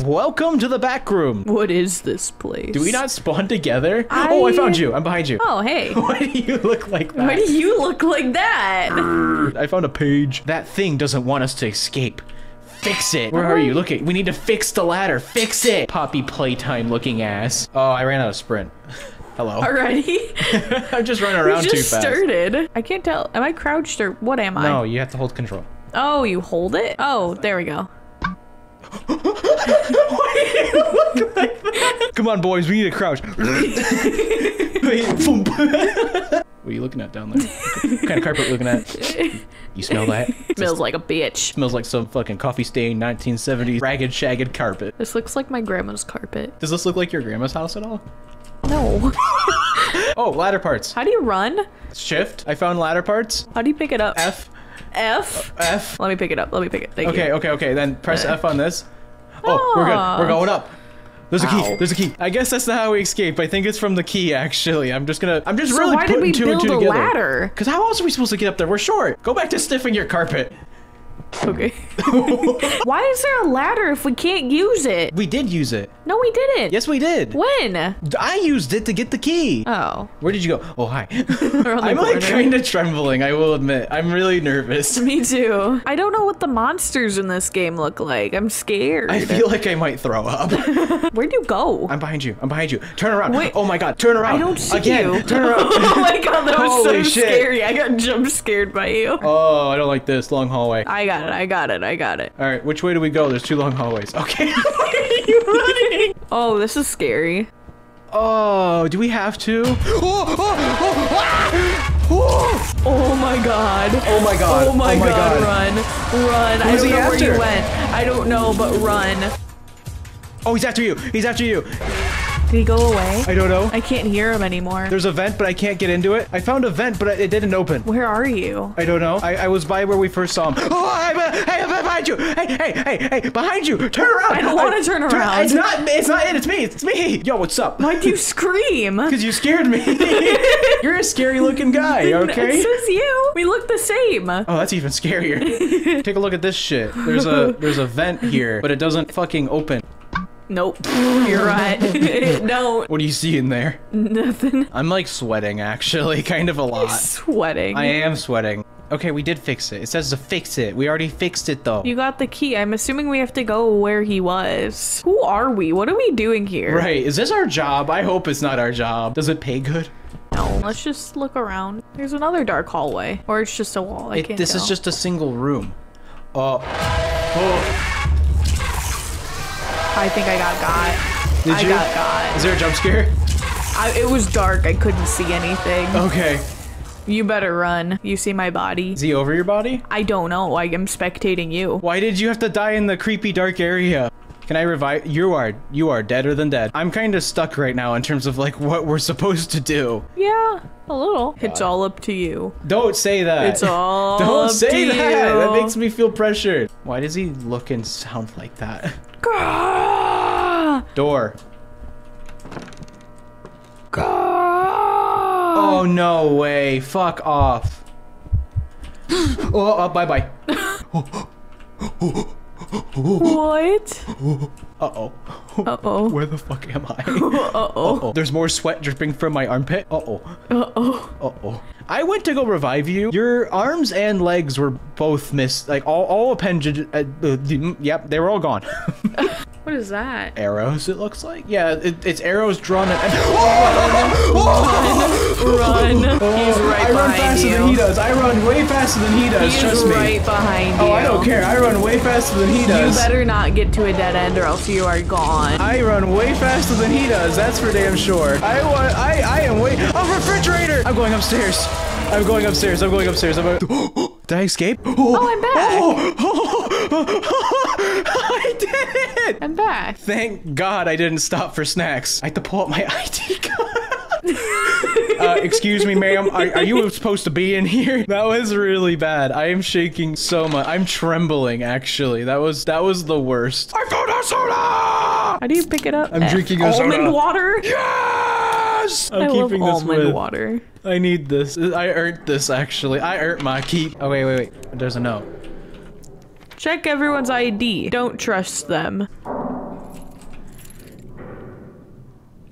Welcome to the back room. What is this place? Do we not spawn together? Oh, I I- found you. I'm behind you. Oh, hey. Why do you look like that? Why do you look like that? I found a page. That thing doesn't want us to escape. Fix it. Where are you? Look at. We need to fix the ladder. Fix it. Poppy playtime looking ass. Oh, I ran out of sprint. Hello. Already? I'm just running around too just fast. started. I can't tell. Am I crouched or what am I? No, you have to hold control. Oh, you hold it? Oh, there we go. Come on, boys. We need to crouch. Wait, thump. what are you looking at down there? What kind of carpet are you looking at? You smell that? Smells like a bitch. smells like some fucking coffee stained 1970s ragged shagged carpet. This looks like my grandma's carpet. Does this look like your grandma's house at all? No. Oh, ladder parts. How do you run? Shift. I found ladder parts. How do you pick it up? F. F? F. Let me pick it up. Let me pick it. Thank Okay, you. okay, okay. Then press F on this. Oh, we're good. We're ah. going up. There's a key. There's a key. I guess that's not how we escape. I think it's from the key, actually. I'm just gonna. I'm just So really why did putting we two build and two a together. ladder? Because how else are we supposed to get up there? We're short. Go back to sniffing your carpet. Okay. Why is there a ladder if we can't use it? We did use it. No, we didn't. Yes, we did. When? I used it to get the key. Oh. Where did you go? Oh, hi. I'm like kind of trembling, I will admit. I'm really nervous. Me too. I don't know what the monsters in this game look like. I'm scared. I feel like I might throw up. Where'd you go? I'm behind you. I'm behind you. Turn around. Wait. oh my god. Turn around. I don't see Again. you. Turn around. oh my god, that was Holy so shit. scary. I got jump scared by you. oh, I don't like this long hallway. I got it. I got it. I got it. All right, which way do we go? There's two long hallways. Okay. Why are you running? Oh, this is scary. Oh, do we have to? Oh, oh, oh, ah! oh. Oh my god. Oh my god. Oh my, Oh my god. God. Run. Run. I don't he know where after? you went. I don't know, but run. Oh, he's after you. He's after you. Did he go away? I don't know. I can't hear him anymore. There's a vent, but I can't get into it. I found a vent, but it didn't open. Where are you? I don't know. I, I was by where we first saw him. Oh, I'm, uh, hey, I'm behind you. Hey, hey, hey, hey, behind you. Turn around. I don't wanna turn around. It's not, it's not it. It's me. It's me. Yo, what's up? Why'd you scream? Because you scared me. You're a scary looking guy, okay? It says you. We look the same. Oh, that's even scarier. Take a look at this shit. There's a there's a vent here, but it doesn't fucking open. Nope. You're right. no. What do you see in there? Nothing. I'm like sweating actually, kind of a lot. Sweating. I am sweating. Okay, we did fix it. It says to fix it. We already fixed it though. You got the key. I'm assuming we have to go where he was. Who are we? What are we doing here? Right, is this our job? I hope it's not our job. Does it pay good? No. Let's just look around. There's another dark hallway. Or it's just a wall. I It- can't this tell. is just a single room. Uh, oh. Oh. I think I got got. Did I you? got got. Is there a jump scare? I, it was dark. I couldn't see anything. Okay. You better run. You see my body? Is he over your body? I don't know. I am spectating you. Why did you have to die in the creepy dark area? Can I revive? You are you are deader than dead. I'm kind of stuck right now in terms of like what we're supposed to do. Yeah, a little. It's uh, all up to you. Don't say that. It's all Don't up say to that. That makes me feel pressured. Why does he look and sound like that? Gah! Door. Gah! Oh no way. Fuck off. oh, oh bye bye. What? Uh oh. Uh oh. Where the fuck am I? Uh oh. Uh-oh. There's more sweat dripping from my armpit. Uh oh. Uh oh. Uh oh. I went to go revive you. Your arms and legs were both missed. Like all, all appendage. Uh, uh, yep, they were all gone. What is that? arrows, it looks like. Yeah, it, it's arrows drawn. And, Run. He's right I run faster you. than he does. I run way faster than he does. He trust is me. right behind you. Oh, I don't care. I run way faster than he does. You better not get to a dead end or else you are gone. I run way faster than he does. That's for damn sure. I want. I. I am way. A refrigerator. I'm going upstairs. I'm going upstairs. I'm going upstairs. I'm. Going, did I escape? Oh, I'm back. I did it. I'm back. Thank God I didn't stop for snacks. I had to pull up my ID card. uh, excuse me, ma'am. Are, are you supposed to be in here? That was really bad. I am shaking so much. I'm trembling. Actually, that was that was the worst. I found a soda. How do you pick it up? I'm Eh, drinking a soda. almond water. Yes. I'm I love keeping this almond with. water. I need this. I earned this actually. I earned my keep. Oh wait, wait, wait. There's a note. Check everyone's ID. Don't trust them.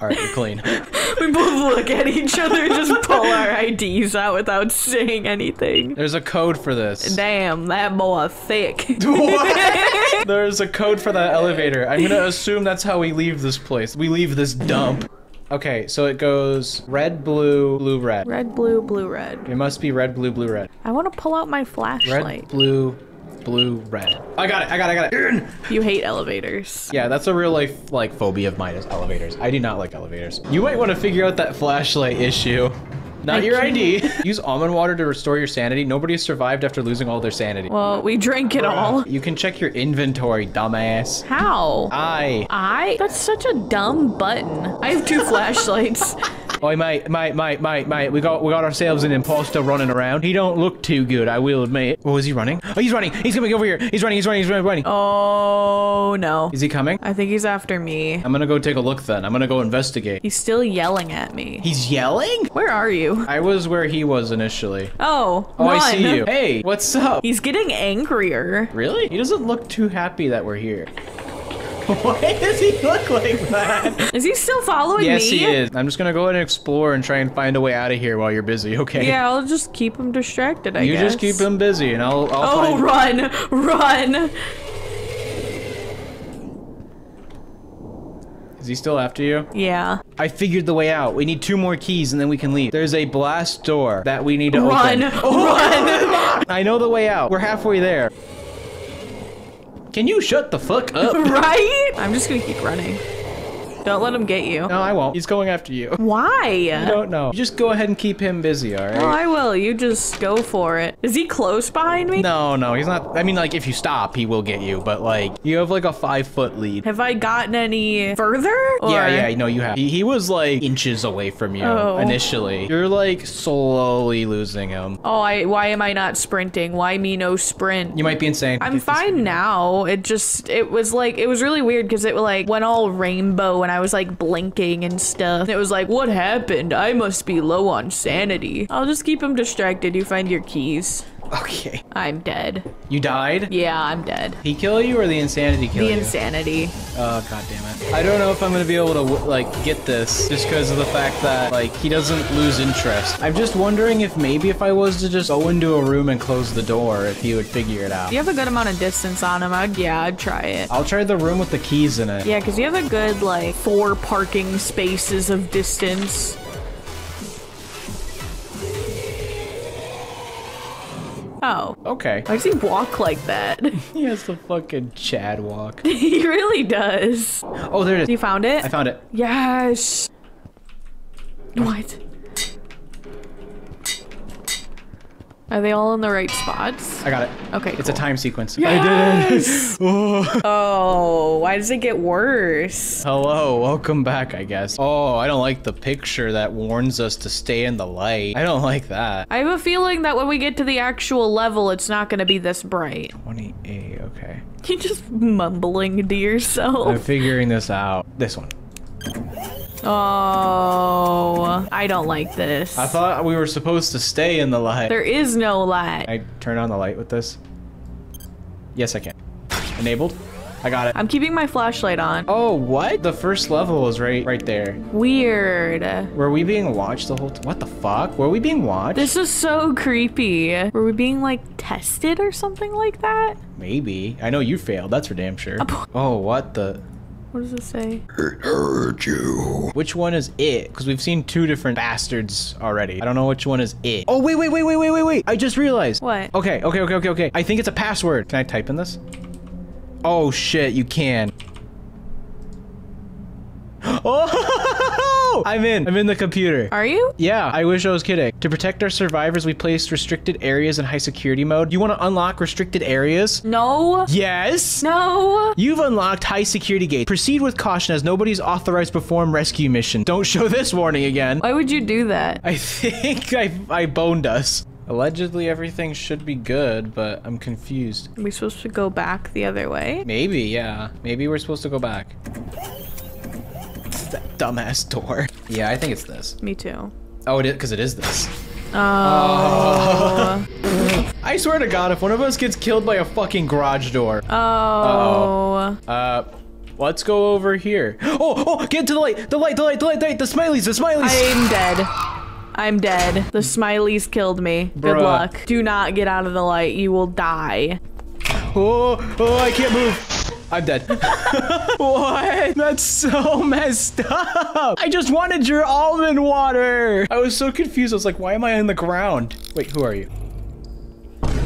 All right, you're clean. We both look at each other and just pull our IDs out without saying anything. There's a code for this. Damn, that boy thick. What? There's a code for that elevator. I'm gonna assume that's how we leave this place. We leave this dump. Okay, so it goes red, blue, blue, red. Red, blue, blue, red. It must be red, blue, blue, red. I want to pull out my flashlight. Red, blue, blue, red. I got it. I got it. I got it. You hate elevators. Yeah, that's a real life like phobia of mine is elevators. I do not like elevators. You might want to figure out that flashlight issue. Not I your can't. ID. Use almond water to restore your sanity. Nobody has survived after losing all their sanity. Well, we drank it all. You can check your inventory, dumbass. How? I. I? That's such a dumb button. I have two flashlights. Oh, mate, mate, mate, mate, mate. We got we got ourselves an imposter running around. He don't look too good, I will admit. Oh, is he running? Oh, he's running. He's coming over here. He's running. He's running. He's running. running. Oh no. Is he coming? I think he's after me. I'm gonna go take a look then. I'm gonna go investigate. He's still yelling at me. He's yelling? Where are you? I was where he was initially. Oh, Oh, run. I see you. Hey, what's up? He's getting angrier. Really? He doesn't look too happy that we're here. Why does he look like that? Is he still following yes, me? he is. I'm just gonna go ahead and explore and try and find a way out of here while you're busy, okay? Yeah, I'll just keep him distracted, I You guess. just keep him busy and I'll, I'll Oh, find... run! Run! Is he still after you? Yeah. I figured the way out. We need two more keys and then we can leave. There's a blast door that we need to Run! open. Run! I know the way out. We're halfway there. Can you shut the fuck up? right? I'm just gonna keep running. Don't let him get you. no, I won't. He's going after you. Why? I don't know. You just go ahead and keep him busy, alright? Oh, I will. You just go for it. Is he close behind me? No, no, he's not. I mean, like, if you stop, he will get you, but, like, you have, like, a five foot lead. Have I gotten any further? Or... Yeah, yeah, no, you have. He, he was, like, inches away from you Oh. initially. You're, like, slowly losing him. Oh, I. Why am I not sprinting? Why me no sprint? You might be insane. I'm fine now. It just, it was like, it was really weird because it like went all rainbow and I was like blinking and stuff. It was like, what happened? I must be low on sanity. I'll just keep him distracted. You find your keys. Okay. I'm dead. You died? Yeah, I'm dead. He kill you or the insanity kill The you? The insanity. Oh god damn it! I don't know if I'm gonna be able to like get this just because of the fact that like he doesn't lose interest. I'm just wondering if maybe if I was to just go into a room and close the door, if he would figure it out. You have a good amount of distance on him. I'd, yeah, I'd try it. I'll try the room with the keys in it. Yeah, because you have a good like four parking spaces of distance. Oh. Okay. Why does he walk like that? He has the fucking Chad walk. he really does. Oh, there it is. You found it? I found it. Yes. Oh. What? Are they all in the right spots? I got it. Okay. It's a time sequence. Yes! I did it. oh. Oh, why does it get worse? Hello, welcome back, I guess. Oh, I don't like the picture that warns us to stay in the light. I don't like that. I have a feeling that when we get to the actual level, it's not going to be this bright. 28, okay. You're just mumbling to yourself. I'm figuring this out. This one. Oh, I don't like this. I thought we were supposed to stay in the light. there is no light. Can I turn on the light with this? Yes, I can. Enabled? I got it. I'm keeping my flashlight on. Oh, what? The first level is right right there. Weird. Were we being watched the whole time? What the fuck? Were we being watched? This is so creepy. Were we being like tested or something like that? Maybe. I know you failed. That's for damn sure. Oh, what the? What does it say? It hurt you. Which one is it? Because we've seen two different bastards already. I don't know which one is it. Oh, wait, wait, wait, wait, wait, wait, wait. I just realized. What? Okay, okay, okay, okay, okay. I think it's a password. Can I type in this? Oh, shit, you can. I'm in. I'm in the computer. Are you? Yeah, I wish I was kidding. To protect our survivors, we placed restricted areas in high security mode. You want to unlock restricted areas? No. Yes. No. You've unlocked high security gate. Proceed with caution as nobody's authorized to perform rescue mission. Don't show this warning again. Why would you do that? I think I, I boned us. Allegedly, everything should be good, but I'm confused. Are we supposed to go back the other way? Maybe, yeah. Maybe we're supposed to go back. That dumbass door. Yeah, I think it's this. Me too. Oh, it is, because it is this. Oh. I swear to God, if one of us gets killed by a fucking garage door, oh. uh, Let's go over here. Oh, oh, get to the light, the light, the light, the light, the light, the smileys, the smileys. I'm dead. I'm dead. The smileys killed me. Good luck. Do not get out of the light. You will die. Oh, oh, I can't move. I'm dead. what? That's so messed up. I just wanted your almond water. I was so confused. I was like, why am I on the ground? Wait, who are you?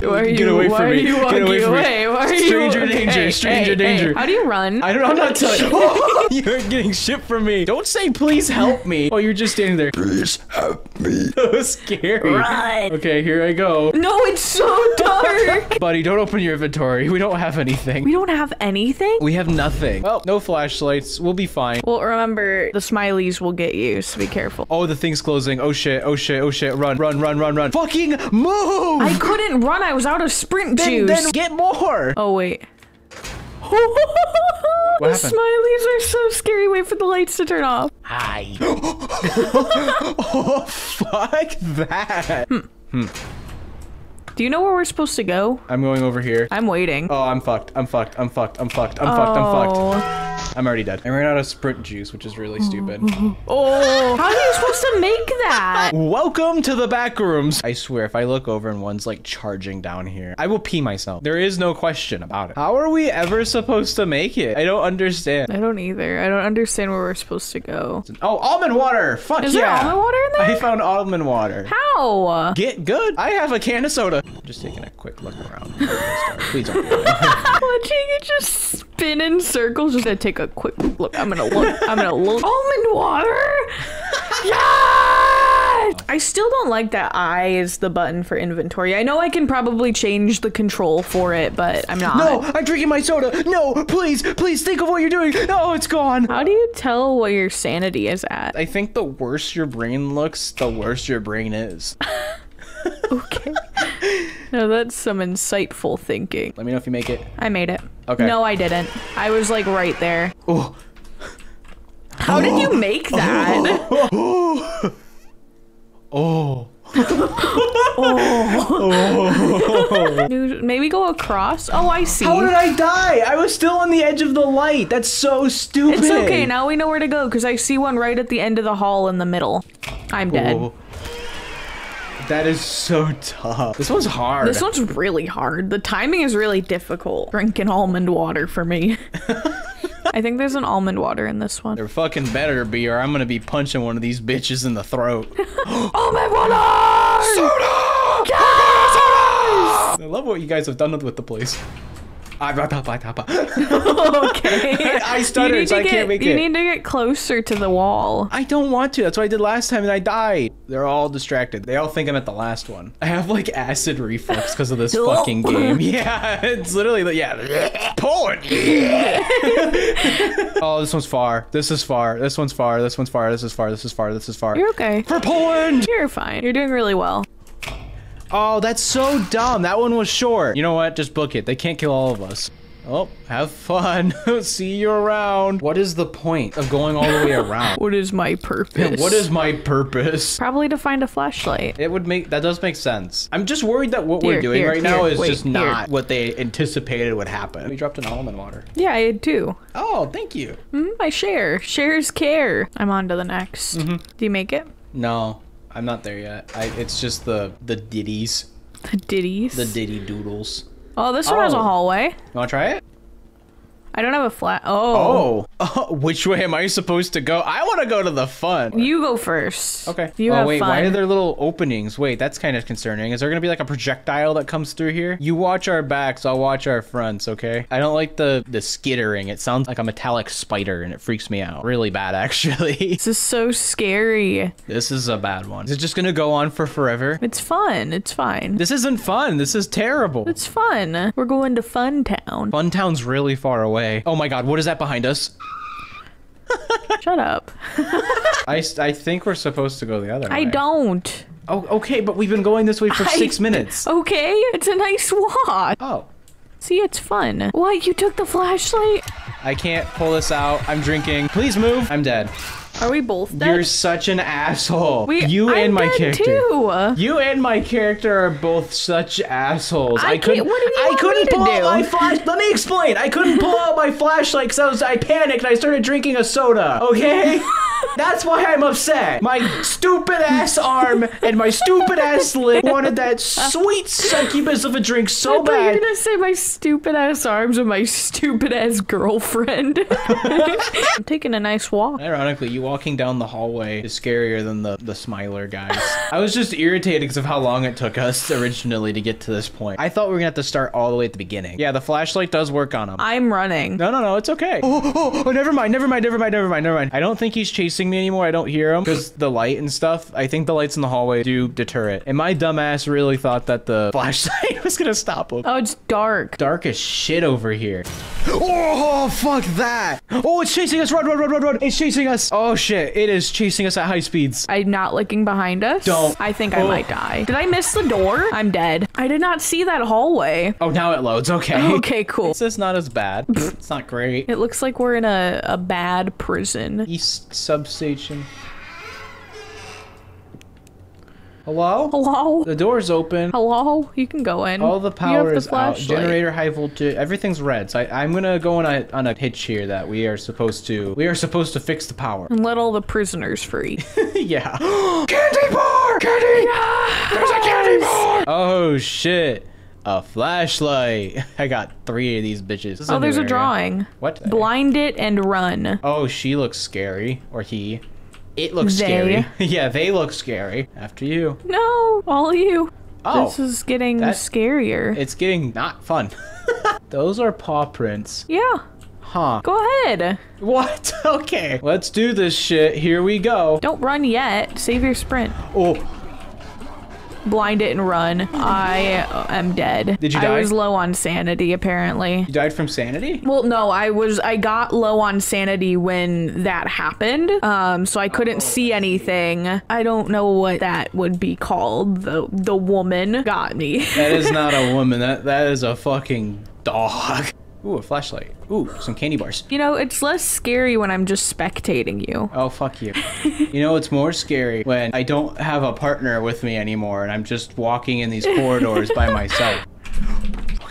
Why are Get you, away why from are me. you Get walking away from me. away? Why are Stranger you danger, Hey, stranger hey, danger. Hey, how do you run? I don't know. I'm not telling you. You're getting shit from me. Don't say please help me. Oh, you're just standing there. Please help me. So scary. Run. Okay, here I go. No, it's so dark. Buddy, don't open your inventory. We don't have anything. we don't have anything. We have nothing. Well, no flashlights. We'll be fine. Well, remember, the smileys will get you, so be careful. Oh, the thing's closing. Oh shit. Oh shit. Oh shit. Run, run, run, run, run. Fucking move! I couldn't run. I was out of sprint then, juice. then get more. Oh wait. the happened? smileys are so scary. Wait for the lights to turn off. Hi. oh, fuck that. Hmm. Hmm. Do you know where we're supposed to go? I'm going over here. I'm waiting. Oh, I'm fucked. I'm fucked. I'm fucked. I'm fucked. I'm fucked. I'm fucked. Oh. I'm already dead. I ran out of sprint juice, which is really stupid. Oh. How are you supposed to make that? Welcome to the back rooms. I swear, if I look over and one's like charging down here, I will pee myself. There is no question about it. How are we ever supposed to make it? I don't understand. I don't either. I don't understand where we're supposed to go. Oh, almond water. Fuck Is yeah. there almond water in there? I found almond water. How? Get good. I have a can of soda. Just taking a quick look around. Please don't. do that. Watching it just spin in circles. Just gonna take a quick look. I'm gonna look. I'm gonna look. Almond water. Yes! I still don't like that I is the button for inventory. I know I can probably change the control for it, but I'm not. no, I'm drinking my soda. No, please, please think of what you're doing. No, it's gone. How do you tell what your sanity is at? I think the worse your brain looks, the worse your brain is. Okay. No, that's some insightful thinking. Let me know if you make it. I made it. Okay. No, I didn't. I was like right there. Oh. How did you make that? Oh. oh. oh. Dude, Maybe go across. Oh, I see. How did I die? I was still on the edge of the light. That's so stupid. It's okay. Now we know where to go because I see one right at the end of the hall in the middle. I'm dead. Oh. That is so tough. This one's hard. This one's really hard. The timing is really difficult. Drinking almond water for me. I think there's an almond water in this one. There fucking better be, or I'm gonna be punching one of these bitches in the throat. Almond water! Soda! Yes! I love what you guys have done with the place. I okay. I stuttered, You so I get- can't make you it. need to get closer to the wall. I don't want to. That's what I did last time and I died. They're all distracted. They all think I'm at the last one. I have like acid reflux because of this fucking game. Yeah, it's literally the yeah. It. oh, this one's far. This is far. This one's far. This one's far. This is far. This is far. This is far. You're okay. For Poland. You're fine. You're doing really well. Oh, that's so dumb. That one was short. You know what? Just book it. They can't kill all of us. Oh, have fun. See you around. What is the point of going all the way around? What is my purpose? what is my purpose? Probably to find a flashlight. It would make that does make sense. I'm just worried that what we're doing here, right now is wait, just here. not what they anticipated would happen. We dropped an almond water. Yeah, I did too. Oh, thank you. Mm, I share. Shares care. I'm on to the next. Mm-hmm. Do you make it? No, I'm not there yet. I, it's just the the ditties, The ditties. the ditty doodles. oh, this one has a Oh. hallway. You want to try it? I don't have a flat. Oh. Oh. oh, which way am I supposed to go? I want to go to the fun. You go first. Okay. You oh have wait, fun. why are there little openings? Wait, that's kind of concerning. Is there gonna be like a projectile that comes through here? You watch our backs, I'll watch our fronts. Okay. I don't like the the skittering. It sounds like a metallic spider, and it freaks me out. Really bad, actually. This is so scary. this is a bad one. Is it just gonna go on for forever? It's fun. It's fine. This isn't fun. This is terrible. It's fun. We're going to Fun Town. Fun Town's really far away. Oh my god, what is that behind us? Shut up. I, I think we're supposed to go the other way. I don't. Oh, okay, but we've been going this way for I- six minutes. Okay, it's a nice walk. Oh. See, it's fun. Why, You took the flashlight? I can't pull this out. I'm drinking. Please move. I'm dead. Are we both dead? You're such an asshole. We- you I'm and my character. too. You and my character are both such assholes. I couldn't. can't- what do you I want couldn't me to pull out do? my flash. Let me explain. I couldn't pull out my flashlight because I was. I panicked and I started drinking a soda. Okay. That's why I'm upset. My stupid ass arm and my stupid ass leg wanted that sweet succubus of a drink I so thought you were bad. gonna say my stupid ass arms and my stupid ass girlfriend. I'm taking a nice walk. Ironically, you walking down the hallway is scarier than the, the Smiler guys. I was just irritated because of how long it took us originally to get to this point. I thought we were gonna have to start all the way at the beginning. Yeah, the flashlight does work on him. I'm running. No, no, no, it's okay. Oh, oh, oh, never mind, never mind, never mind, never mind, never mind. I don't think he's chasing me anymore. I don't hear him because the light and stuff. I think the lights in the hallway do deter it. And my dumbass really thought that the flashlight was gonna stop him. Oh, it's dark. Dark as shit over here. Oh, fuck that. Oh, it's chasing us. Run, run, run, run, run. It's chasing us. Oh, shit. It is chasing us at high speeds. I'm not looking behind us. Don't. I think I Oh. might die. Did I miss the door? I'm dead. I did not see that hallway. Oh, now it loads. Okay. Okay, cool. This is not as bad. it's not great. It looks like we're in a, a bad prison. East substation. Hello? Hello? The door's open. Hello? You can go in. All the power the is out. Generator high voltage. Everything's red. So I, I'm gonna go on a on a pitch here that we are supposed to we are supposed to fix the power. And let all the prisoners free. yeah. candy bar! Candy! There's a candy bar! Oh shit. A flashlight. I got three of these bitches. Oh, there's a area. drawing. What? Blind it and run. Oh, she looks scary. Or he. It looks They. scary. yeah, they look scary. After you. No, all of you. Oh. This is getting scarier. It's getting not fun. Those are paw prints. yeah, Huh. go ahead. What? Okay. Let's do this shit. Here we go. Don't run yet. Save your sprint. Oh, Blind it and run. I am dead. Did you die? I was low on sanity, apparently. you died from sanity? Well, no, I was I got low on sanity when that happened. Um, so I couldn't see anything. I don't know what that would be called. The the woman got me. That is not a woman. That that is a fucking dog. Ooh, a flashlight. Ooh, some candy bars. you know, it's less scary when I'm just spectating you. Oh, fuck you. you know, it's more scary when I don't have a partner with me anymore and I'm just walking in these corridors by myself.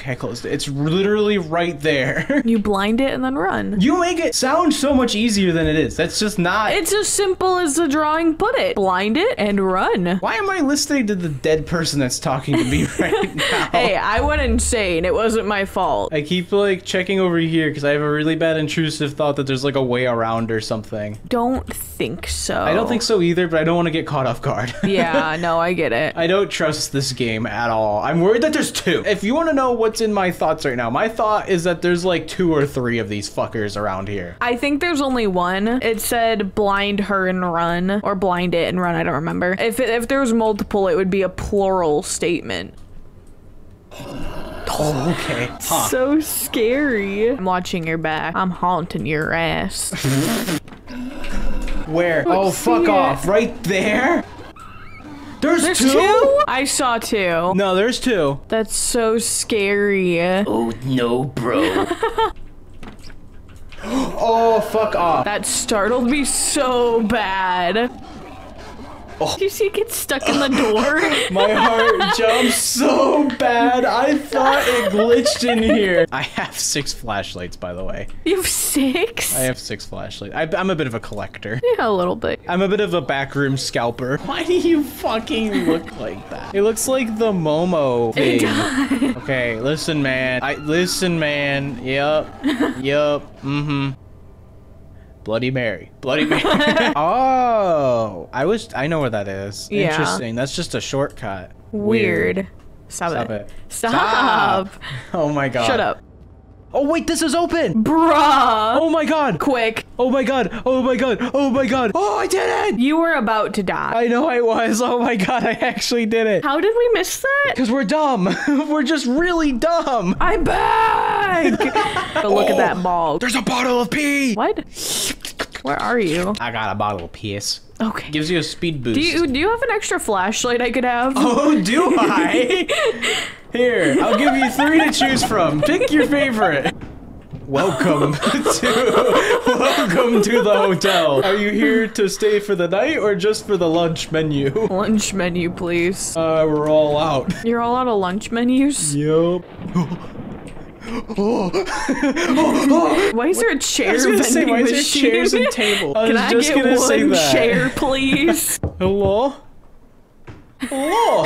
Okay, I closed it. It's literally right there. You blind it and then run. you make it sound so much easier than it is. That's just not. It's as simple as the drawing put it. Blind it and run. Why am I listening to the dead person that's talking to me right now? Hey, I went insane. It wasn't my fault. I keep like checking over here because I have a really bad intrusive thought that there's like a way around or something. Don't think so. I don't think so either, but I don't want to get caught off guard. Yeah, no, I get it. I don't trust this game at all. I'm worried that there's two. If you want to know what's in my thoughts right now, my thought is that there's like two or three of these fuckers around here. I think there's only one. It said blind her and run, or blind it and run. I don't remember. If it, if there was multiple, it would be a plural statement. Oh, okay. Huh. So scary. I'm watching your back. I'm haunting your ass. Where? Oh, fuck off. it. Right there? There's, There's two? two? I saw two. No, there's two. That's so scary. Oh, no, bro. oh, fuck off. That startled me so bad. Oh. Did you see it get stuck in the door? My heart jumped so bad. I thought it glitched in here. I have six flashlights, by the way. you have six? I have six flashlights. I, I'm a bit of a collector. yeah, a little bit. I'm a bit of a backroom scalper. Why do you fucking look like that? It looks like the Momo thing. okay, listen, man. I listen, man. Yep. Yep. Mm-hmm. Bloody Mary. Bloody Mary. oh, I was. I know where that is. Yeah. Interesting. That's just a shortcut. Weird. Stop, Stop it. it. Stop. Oh my god. Shut up. Oh wait, this is open. Bruh. Oh my god. Quick. Oh my god. Oh my god. Oh my god. Oh, I did it. You were about to die. I know I was. Oh my god, I actually did it. How did we miss that? Because we're dumb. we're just really dumb. I'm back. but look at that ball. There's a bottle of pee. What? Where are you? I got a bottle of piss. Okay. Gives you a speed boost. Do you do you have an extra flashlight I could have? Oh, do I? Here, I'll give you three to choose from. Pick your favorite. Welcome to welcome to the hotel. Are you here to stay for the night or just for the lunch menu? Lunch menu, please. Uh, we're all out. You're all out of lunch menus? Yup. Why is there a chair I was gonna say, vending why is there chairs and tables? I Can was I just get gonna say one that. chair, please? Hello? Hello?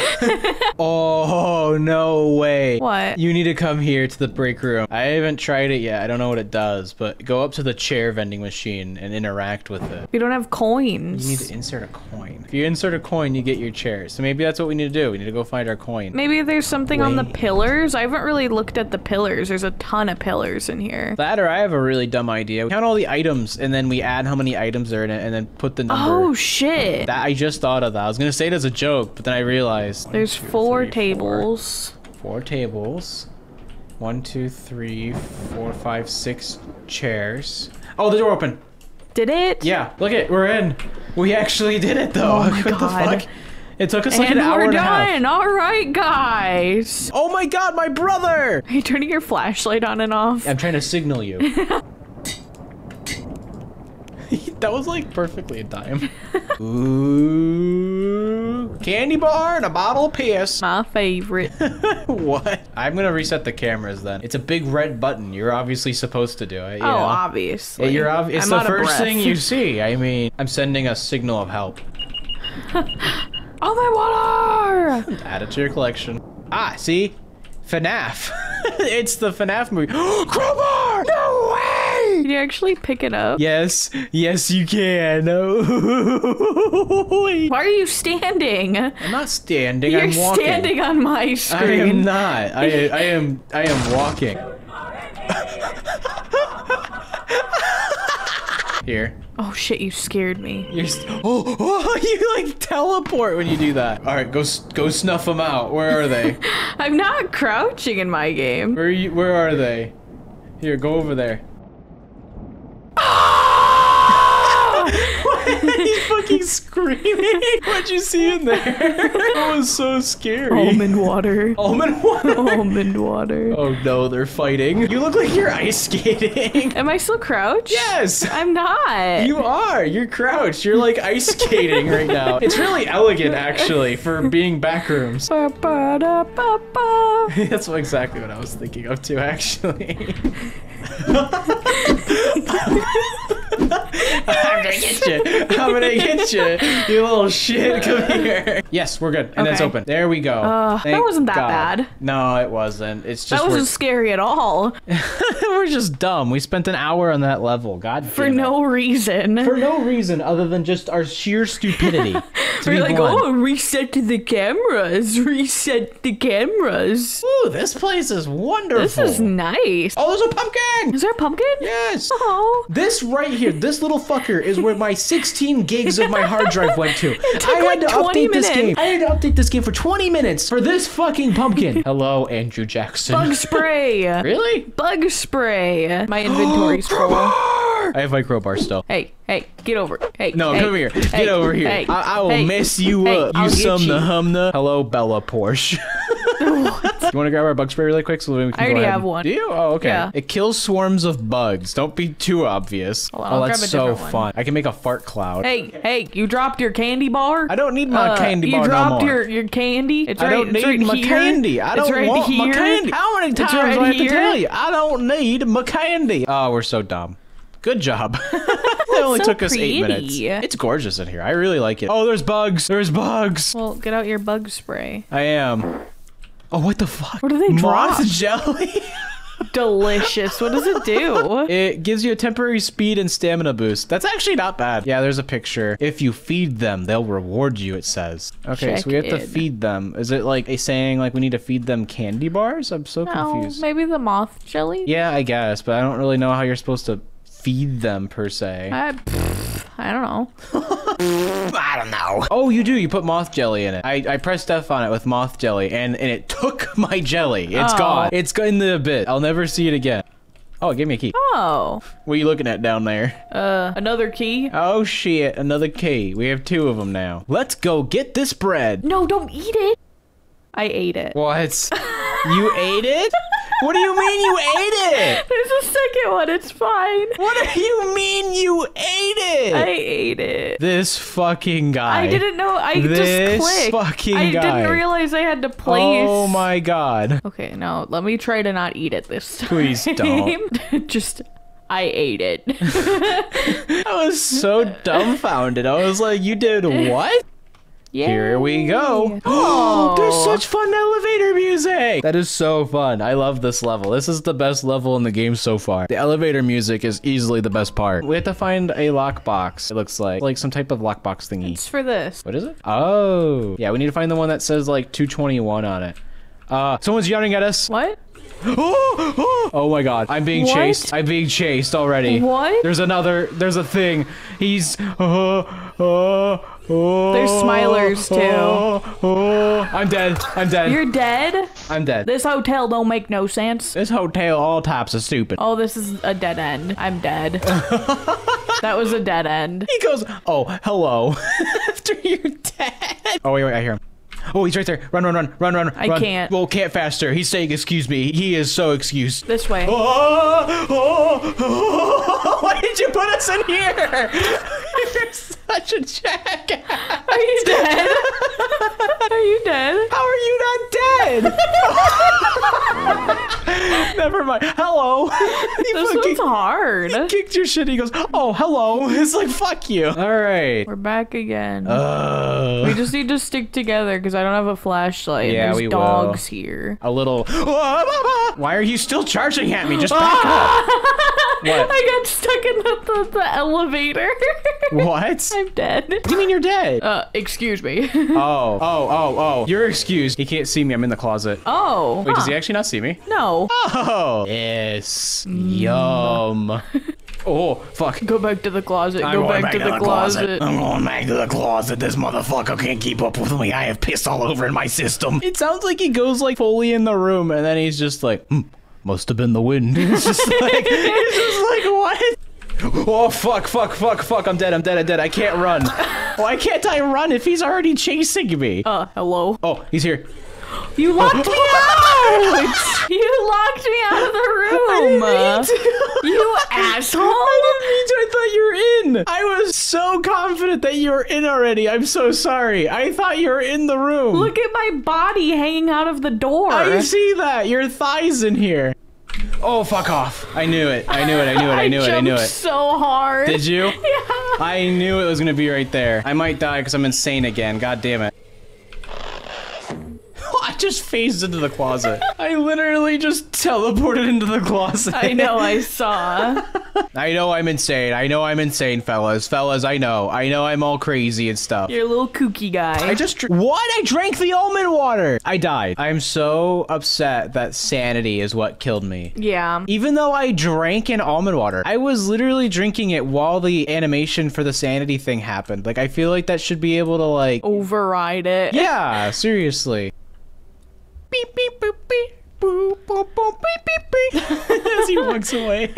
oh, no way. What? You need to come here to the break room. I haven't tried it yet. I don't know what it does, but go up to the chair vending machine and interact with it. we don't have coins. You need to insert a coin. If you insert a coin, you get your chair. So maybe that's what we need to do. We need to go find our coin. Maybe there's something on the pillars. I haven't really looked at the pillars. There's a ton of pillars in here. That or I have a really dumb idea. We count all the items and then we add how many items are in it and then put the number. Oh shit. That I just thought of that. I was gonna say it as a joke, but then I realized. There's One, two, four three, tables. Four, four tables. One, two, three, four, five, six chairs. Oh, the door open. Did it? Yeah, look it. We're in. We actually did it though. Oh my what God. the fuck? It took us like and an hour we're and a half. done. All right, guys. Oh my god, my brother! Are you turning your flashlight on and off? I'm trying to signal you. that was like perfectly in time. Ooh, candy bar and a bottle of piss. My favorite. what? I'm gonna reset the cameras then. It's a big red button. You're obviously supposed to do it. You oh, know? obviously. You're ob- it's I'm the first thing you see. I mean, I'm sending a signal of help. Oh my water! Add it to your collection. Ah, see? FNAF. it's the FNAF movie. Crowbar! No way! Can you actually pick it up? Yes, yes, you can. Oh, Why are you standing? I'm not standing. You're I'm walking. You're standing on my screen. I am not. I, I am. I am walking. Here. Oh shit, you scared me. You're st- oh, oh, you like teleport when you do that. All right, go go snuff them out. Where are they? I'm not crouching in my game. Where are you? Where are they? Here, go over there. He's fucking screaming. What'd you see in there? That was so scary. Almond water. Almond water. Almond water. Oh no, they're fighting. You look like you're ice skating. Am I still crouched? Yes. I'm not. You are. You're crouched. You're like ice skating right now. It's really elegant, actually, for being backrooms. Ba, ba, da, ba, ba. That's exactly what I was thinking of too, actually. I'm gonna get you. I'm gonna get you. You little shit. Come here. Yes, we're good. And it's Okay. open. There we go. Uh, that wasn't that God. bad. No, it wasn't. It's just That wasn't scary at all. we're just dumb. We spent an hour on that level. God For damn it. no reason. for no reason other than just our sheer stupidity. We're like, oh, reset to the cameras. Reset the cameras. Ooh, this place is wonderful. This is nice. Oh, there's a pumpkin! Is there a pumpkin? Yes! Oh. This right here, this little fucker is where my 16 gigs of my hard drive went to. I had like to 20 update this game. I had to update this game for 20 minutes for this fucking pumpkin. Hello, Andrew Jackson. Bug spray. Really? Bug spray. My inventory's full. Crowbar! I have my crowbar still. Hey, hey, get over. Hey, No, hey, come here. hey, Get over here. hey, I, I will mess you up. You I'll sumna you. humna. Hello, Bella Poarch. you want to grab our bug spray really quick so we can I go already have one. Do you? Oh, okay. Yeah. It kills swarms of bugs. Don't be too obvious. On, oh, that's so fun. one. I can make a fart cloud. Hey, hey, you dropped your candy bar? I don't need my Uh, candy bar You dropped no your, your candy? It's I right, don't need right my here. candy. I don't right want my candy. How many times do I have here. to tell you? I don't need my candy. Oh, we're so dumb. Good job. it only so took us eight minutes. It's gorgeous in here. I really like it. Oh, there's bugs. There's bugs. Well, get out your bug spray. I am. Oh, what the fuck? What do they Moth drop? jelly? Delicious. What does it do? it gives you a temporary speed and stamina boost. That's actually not bad. Yeah, there's a picture. If you feed them, they'll reward you, it says. Okay, Check so we have to feed them. Is it like a saying like we need to feed them candy bars? I'm so No, confused. maybe the moth jelly? Yeah, I guess, but I don't really know how you're supposed to feed them per se. I, pff, I don't know. I don't know. Oh, you do. You put moth jelly in it. I, I pressed F on it with moth jelly, and, and it took my jelly. It's Oh. gone. It's gone in the bit. I'll never see it again. Oh, give me a key. Oh, What are you looking at down there? uh, another key? Oh shit, another key. We have two of them now. Let's go get this bread. No, don't eat it. I ate it. What? you ate it? What do you mean you ate it? There's a second one. It's fine. What do you mean you ate it? I ate it. this fucking guy. I didn't know. I This just clicked. fucking I guy. didn't realize I had to place. Oh my god. Okay, now let me try to not eat it this time. Please don't. just, I ate it. I was so dumbfounded. I was like, you did what? Here we go. Oh. There's such fun elevator music. That is so fun. I love this level. This is the best level in the game so far. The elevator music is easily the best part. We have to find a lockbox. It looks like like some type of lockbox thingy. It's for this. What is it? Oh, yeah. We need to find the one that says like 221 on it. Uh, someone's yelling at us. What? Oh, oh, oh my god. I'm being What? chased. I'm being chased already. What? There's another, there's a thing. He's, oh, oh, oh. There's smilers, too. Oh, oh. I'm dead. I'm dead. You're dead? I'm dead. This hotel don't make no sense. This hotel all types of stupid. Oh, this is a dead end. I'm dead. that was a dead end. He goes, oh, hello. After you're dead. Oh, wait, wait, I hear him. Oh, he's right there. Run, run, run, run, run. I run. can't. Well, can't faster. He's saying, excuse me. He is so excused. This way. Oh, oh, oh, why did you put us in here? You're such a jackass. Are you dead? Are you dead? How are you not dead? Never mind. Hello. He This fucking one's hard. He kicked your shit. He goes, oh, hello. It's like, fuck you. All right. We're back again. Uh, we just need to stick together because I don't have a flashlight. Yeah, and There's we will. dogs here. a little. Why are you still charging at me? Just back up. What? I got stuck in the, the, the elevator. What? I'm dead. What do you mean you're dead? Uh, excuse me. Oh, oh, oh, oh. You're excused. He can't see me. I'm in the closet. oh. Wait, does he actually not see me? No. Oh, yes. Yum. Oh, fuck. Go back to the closet. Go back, to the, closet. I'm going back to the closet. This motherfucker can't keep up with me. I have piss all over in my system. It sounds like he goes like fully in the room and then he's just like, hmm, must have been the wind. It's just like, it's just like, what? Oh, fuck, fuck, fuck, fuck. I'm dead, I'm dead, I'm dead. I can't run. Why can't I run if he's already chasing me? Uh, hello. Oh, he's here. You locked me out! you locked me out of the room! you asshole! I didn't mean to. I thought you were in. I was so confident that you were in already. I'm so sorry. I thought you were in the room. Look at my body hanging out of the door. I see that. Your thighs in here. Oh, fuck off. I knew it. I knew it. I knew it. I knew it. I knew it. so hard. Did you? Yeah. I knew it was gonna be right there. I might die because I'm insane again. God damn it. I just phased into the closet. I literally just teleported into the closet. I know, I saw. I know I'm insane. I know I'm insane, fellas. Fellas, I know. I know I'm all crazy and stuff. You're a little kooky guy. I just dr- what? I drank the almond water. I died. I'm so upset that sanity is what killed me. yeah. Even though I drank an almond water, I was literally drinking it while the animation for the sanity thing happened. Like I feel like that should be able to like Override it. Yeah, seriously. Beep beep boop beep. Boop, boop, boop, beep, beep, beep. As he walks away.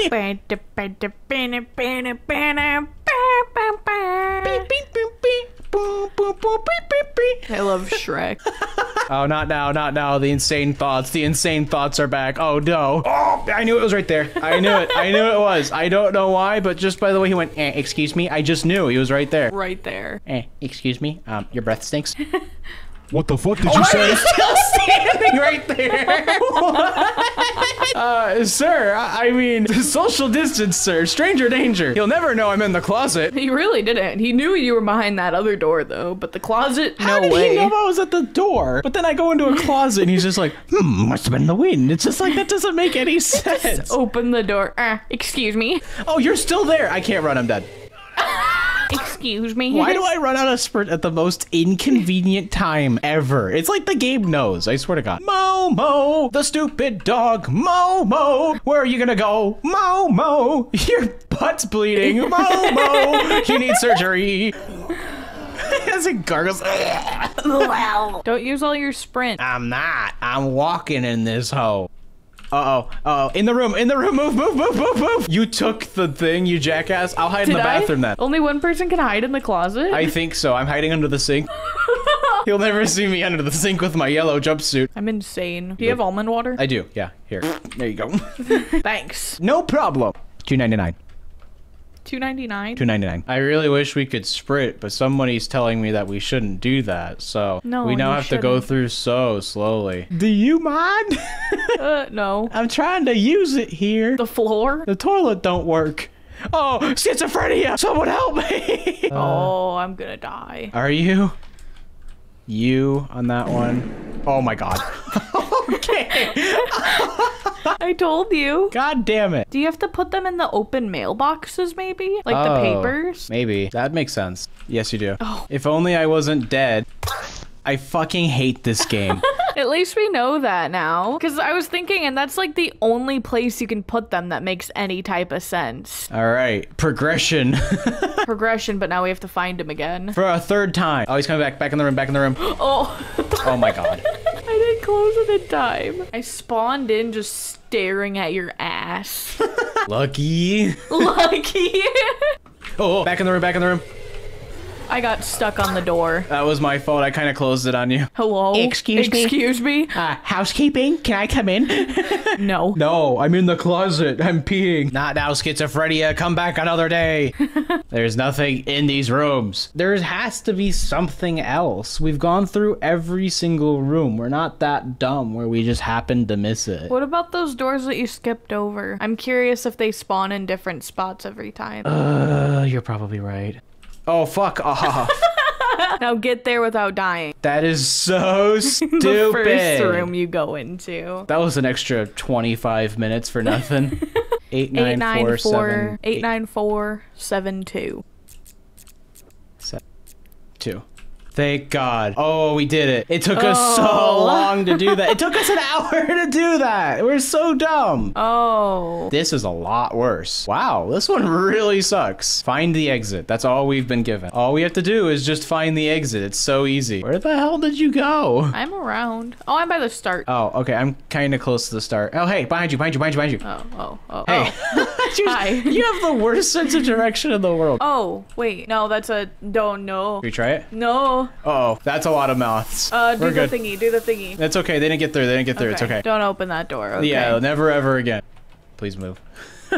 Beep, beep, boop, beep. Boop, boop, boop, beep, beep, beep. I love Shrek. Oh, not now, not now. The insane thoughts. The insane thoughts are back. Oh, no. Oh, I knew it was right there. I knew it. I knew it was. I don't know why, but just by the way he went, eh, excuse me, I just knew he was right there. right there. Eh, excuse me, um, your breath stinks. What the fuck did you Why are say? you still standing right there? uh, sir, I, I mean, social distance, sir. Stranger danger. He'll never know I'm in the closet. He really didn't. He knew you were behind that other door, though. But the closet, How no did way. he know I was at the door? But then I go into a closet and he's just like, hmm, must have been the wind. It's just like, that doesn't make any sense. Open the door. Ah, excuse me. Oh, you're still there. I can't run. I'm dead. Excuse me. Why do I run out of sprint at the most inconvenient time ever? It's like the game knows. I swear to God. Momo, the stupid dog. Momo, where are you gonna go? Momo, your butt's bleeding. Momo, you need surgery. As it gargles. Don't use all your sprint. I'm not. I'm walking in this hole. Uh oh. Uh oh. In the room. In the room. Move. Move. Move. Move. Move. You took the thing, you jackass. I'll hide in the bathroom I? then. Only one person can hide in the closet? I think so. I'm hiding under the sink. You'll never see me under the sink with my yellow jumpsuit. I'm insane. Do you have almond water? I do. Yeah. Here. There you go. Thanks. no problem. 299. Two ninety nine. 299. I really wish we could sprint, but somebody's telling me that we shouldn't do that. So No, we now you have to go through so slowly. Do you mind? Uh, no. I'm trying to use it here. The floor. The toilet don't work. Oh, schizophrenia! Someone help me! oh, I'm gonna die. Are you? You on that one? Oh my god. okay. I told you. God damn it. Do you have to put them in the open mailboxes, maybe? Like the Oh, papers? Maybe. That makes sense. Yes, you do. Oh. If only I wasn't dead. I fucking hate this game. At least we know that now. Because I was thinking, and that's like the only place you can put them that makes any type of sense. All right. Progression. Progression, but now we have to find him again. For a third time. Oh, he's coming back. Back in the room. Back in the room. Oh, Oh my god. I didn't close it in time. I spawned in just staring at your ass. Lucky. Lucky. Oh, oh, back in the room. Back in the room. I got stuck on the door. That was my fault. I kind of closed it on you. Hello? Excuse me? Excuse me? Uh, housekeeping? Can I come in? No. No, I'm in the closet. I'm peeing. Not now, schizophrenia. Come back another day. There's nothing in these rooms. There has to be something else. We've gone through every single room. We're not that dumb where we just happened to miss it. What about those doors that you skipped over? I'm curious if they spawn in different spots every time. Uh, you're probably right. Oh, fuck off. Ah. now get there without dying. that is so stupid. The first room you go into. That was an extra 25 minutes for nothing. Eight, Eight nine, nine four, four seven, eight nine four seven two. seven, two. Thank God. Oh, we did it. It took us so Oh. long to do that. It took us an hour to do that. We're so dumb. Oh. This is a lot worse. Wow, this one really sucks. Find the exit. That's all we've been given. All we have to do is just find the exit. It's so easy. Where the hell did you go? I'm around. Oh, I'm by the start. Oh, okay. I'm kind of close to the start. Oh, hey, behind you, behind you, behind you, behind you. Oh, oh, oh. Hey. Oh. you, Hi. you have the worst sense of direction in the world. Oh, wait. No, that's a don't know. Should we try it? No. Uh oh, that's a lot of mouths. Uh, do We're the good. thingy. Do the thingy. It's okay. They didn't get through. They didn't get through. It's okay. Don't open that door. Okay. Yeah, never ever again. Please move.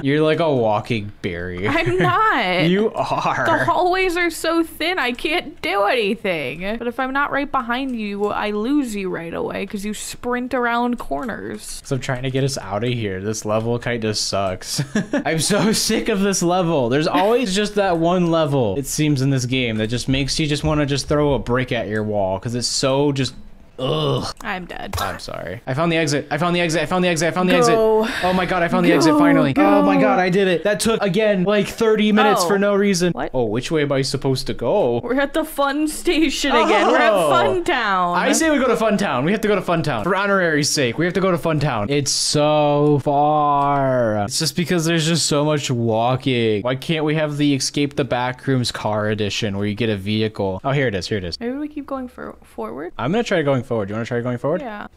You're like a walking barrier. I'm not. you are. The hallways are so thin, I can't do anything. But if I'm not right behind you, I lose you right away because you sprint around corners. So I'm trying to get us out of here. This level kind of sucks. I'm so sick of this level. There's always just that one level, it seems, in this game that just makes you just want to just throw a brick at your wall because it's so just. Ugh. I'm dead. I'm sorry. I found the exit. I found the exit. I found the exit. I found the Go. exit. Oh my god, I found the exit Go, finally. Oh my god, I did it. That took again like 30 minutes Oh. for no reason. What? Oh, which way am I supposed to go? We're at the fun station again. We're at Oh. Fun Town. I say we go to Funtown. We have to go to Funtown. For honorary's sake, we have to go to Funtown. It's so far. It's just because there's just so much walking. Why can't we have the Escape the Backrooms car edition where you get a vehicle? Oh, here it is. Here it is. Maybe we keep going for forward. I'm gonna try going forward. Do You wanna try going forward? Yeah.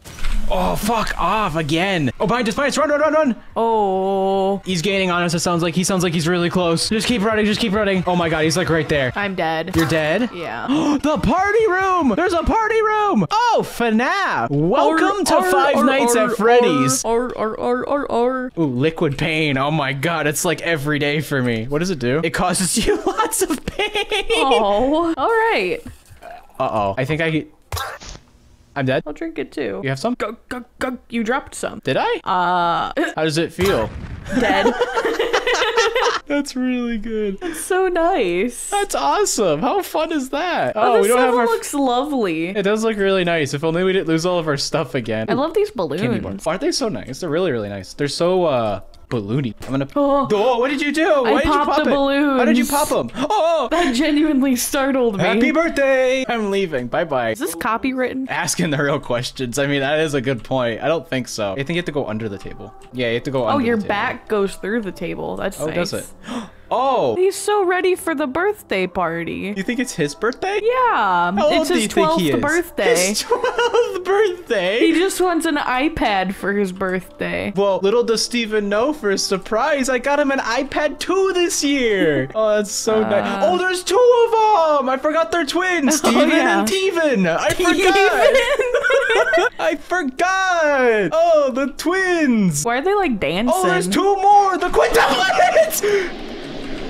Oh, fuck off again. Oh, behind us, behind us. Run, run, run, run. Oh, He's gaining on us. It sounds like he sounds like he's really close. Just keep running. Just keep running. Oh my god, he's like right there. I'm dead. You're dead? yeah. the party room! There's a party room! Oh, FNAF! Welcome to Arr, Five arr, Nights at Freddy's. Arr, arr, arr, arr, arr. Ooh, liquid pain. Oh my god, it's like every day for me. What does it do? It causes you lots of pain. Oh, all right. Uh-oh. I think I... I'm dead. I'll drink it too. You have some? Gug, gug, gug. You dropped some. Did I? Uh, How does it feel? dead. That's really good. That's so nice. That's awesome. How fun is that? Oh, Oh, we don't have our... looks lovely. It does look really nice. If only we didn't lose all of our stuff again. I love these candy balloons. bars. Aren't they so nice? They're really, really nice. They're so, uh, balloony. I'm gonna... Oh, Oh, what did you do? Why did you popped pop the it? How did you balloons. pop them? Oh, oh, that genuinely startled me. happy birthday! I'm leaving. Bye bye. Is this copywritten? Asking the real questions. I mean, that is a good point. I don't think so. I think you have to go under the table. Yeah, you have to go Oh, under your the table. back goes through the table. That's Oh, nice. does it? Oh, He's so ready for the birthday party. you think it's his birthday? Yeah, How it's his you think he 12th is? birthday. His 12th birthday? He just wants an iPad for his birthday. Well, little does Steven know for a surprise, I got him an iPad 2 this year. oh, that's so nice. Oh, there's two of them. I forgot they're twins, Steven Uh, oh, yeah. and Teven. I forgot. I forgot. Oh, the twins. Why are they like dancing? Oh, there's two more. The quintuplets.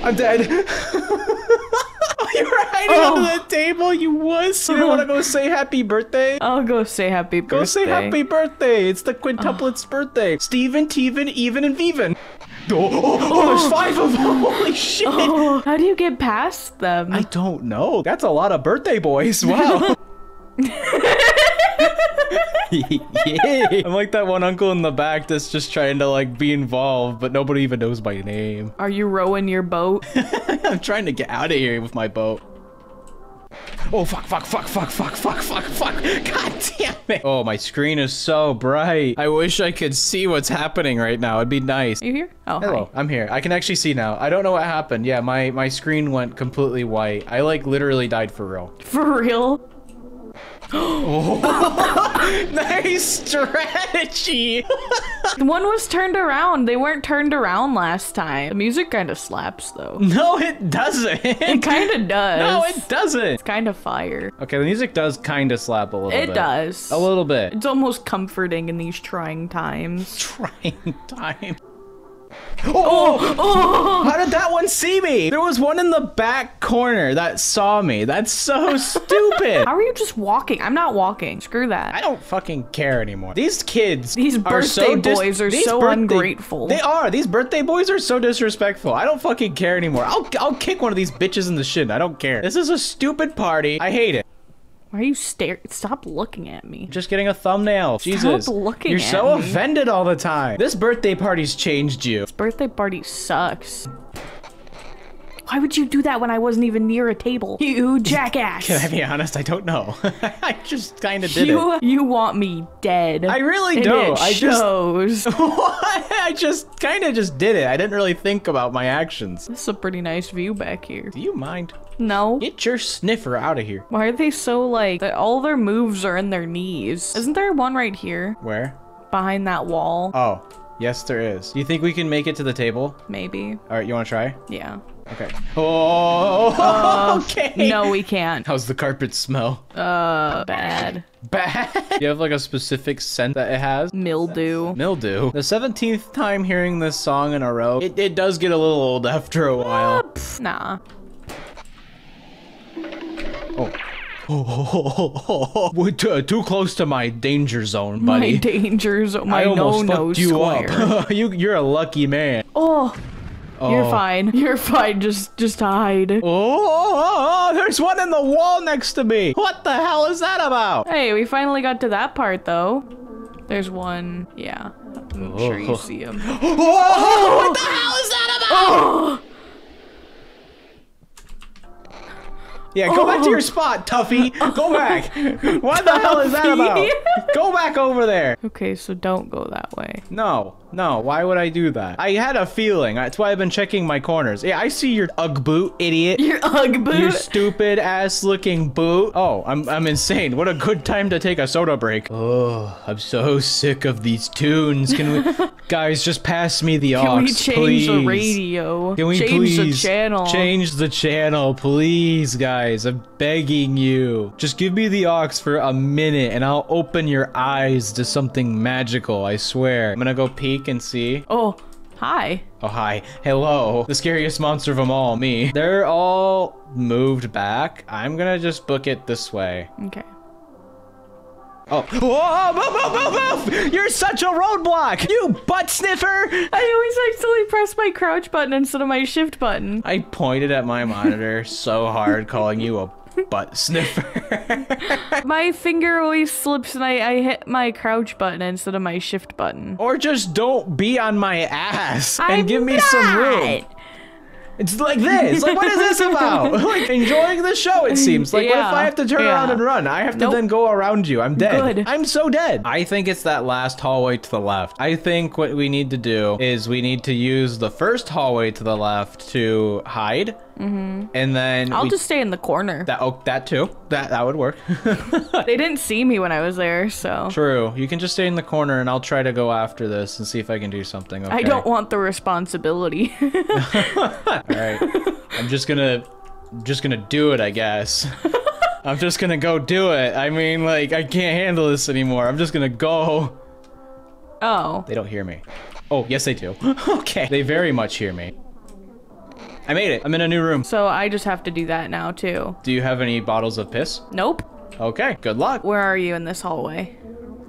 I'm dead. oh, you were hiding Oh. under the oh. table, you wuss. You didn't want to go say happy birthday? I'll go say happy birthday. Go say happy birthday. It's the quintuplets' oh. birthday. Steven, Teven, Even, and Viven. Oh, oh, oh, there's oh. five of them. Holy shit. Oh, how do you get past them? I don't know. That's a lot of birthday boys. Wow. yeah. I'm like that one uncle in the back that's just trying to like be involved, but nobody even knows my name. Are you rowing your boat? I'm trying to get out of here with my boat. Oh fuck, fuck, fuck, fuck, fuck, fuck, fuck, fuck. God damn it. Oh, my screen is so bright. I wish I could see what's happening right now. It'd be nice. you here? Oh, Hello, I'm here. I can actually see now. I don't know what happened. Yeah, my, my screen went completely white. I like literally died for real. For real? nice strategy. The one was turned around. They weren't turned around last time. The music kind of slaps though. no, it doesn't. It kind of does. No, it doesn't. It's kind of fire. Okay, the music does kind of slap a little bit. It does. A little bit. It's almost comforting in these trying times. Trying time. Oh oh, oh, oh! How did that one see me? There was one in the back corner that saw me. That's so stupid. How are you just walking? I'm not walking. Screw that. I don't fucking care anymore. These kids, These are so birthday boys are so birthday- ungrateful. They are. These birthday boys are so disrespectful. I don't fucking care anymore. I'll I'll kick one of these bitches in the shin. I don't care. This is a stupid party. I hate it. Why are you staring? Stop looking at me. Just getting a thumbnail. Jesus. looking You're so me. offended all the time. This birthday party's changed you. This birthday party sucks. Why would you do that when I wasn't even near a table? You jackass. Can I be honest? I don't know. I just kind of did it. you, you want me dead. I really do. I just shows. I just kind of just did it. I didn't really think about my actions. this is a pretty nice view back here. Do you mind? No. Get your sniffer out of here. Why are they so like that all their moves are in their knees? Isn't there one right here Where? behind that wall? Oh, yes, there is. You think we can make it to the table? Maybe. All right, you want to try? Yeah. Okay. Oh, okay. No, we can't. How's the carpet smell? Uh, bad. Bad. you have like a specific scent that it has? Mildew. Mildew. The 17th time hearing this song in a row, it, it does get a little old after a while. Pff, Nah. Oh. Oh, We're too, too close to my danger zone, buddy. My buddy. dangers. My I almost no-no fucked you square. up. you, you're a lucky man. Oh, you're Oh. fine. You're fine. Just, just hide. Oh, oh, oh, there's one in the wall next to me. What the hell is that about? Hey, we finally got to that part though. There's one. Yeah. I'm sure oh. you Oh. see him. Whoa, oh, what the hell is that about? Oh. Yeah, go back to your spot, Tuffy. Go back. What the hell is that about? Go back over there. Okay, so don't go that way. No, no, why would I do that? I had a feeling. That's why I've been checking my corners. Yeah, I see your Ugg boot, idiot. Your Ugg boot. You stupid ass looking boot. Oh, I'm I'm insane. What a good time to take a soda break. Oh, I'm so sick of these tunes. Can we guys just pass me the aux, Can we change please? the radio? Can we change please the channel? Change the channel, please, guys. I'm begging you. Just give me the aux for a minute and I'll open your eyes to something magical, I swear. I'm gonna go peek and see. Oh, hi. Oh, hi. Hello. The scariest monster of them all, me. They're all moved back. I'm gonna just book it this way. Okay. Oh. Whoa, move, move, move, move! You're such a roadblock! You butt sniffer! I always accidentally press my crouch button instead of my shift button. I pointed at my monitor so hard, calling you a butt sniffer. My finger always slips and I, I hit my crouch button instead of my shift button. or just don't be on my ass and I'm give me some room. It's like this. Like, what is this about? like, enjoying the show, it seems. Like, what if I have to turn yeah. around and run? I have to Nope. then go around you. I'm dead. Good. I'm so dead. I think it's that last hallway to the left. I think what we need to do is we need to use the first hallway to the left to hide. Mm-hmm. And then I'll we- just stay in the corner. that oh that too. That that would work. They didn't see me when I was there, so True. You can just stay in the corner and I'll try to go after this and see if I can do something. Okay. I don't want the responsibility. All right. I'm just gonna, just gonna do it, I guess. I'm just gonna go do it. I mean, like, I can't handle this anymore. I'm just gonna go. oh. They don't hear me. Oh, yes, they do. okay. They very much hear me. I made it. I'm in a new room. So I just have to do that now too. Do you have any bottles of piss? Nope. Okay. Good luck. Where are you in this hallway?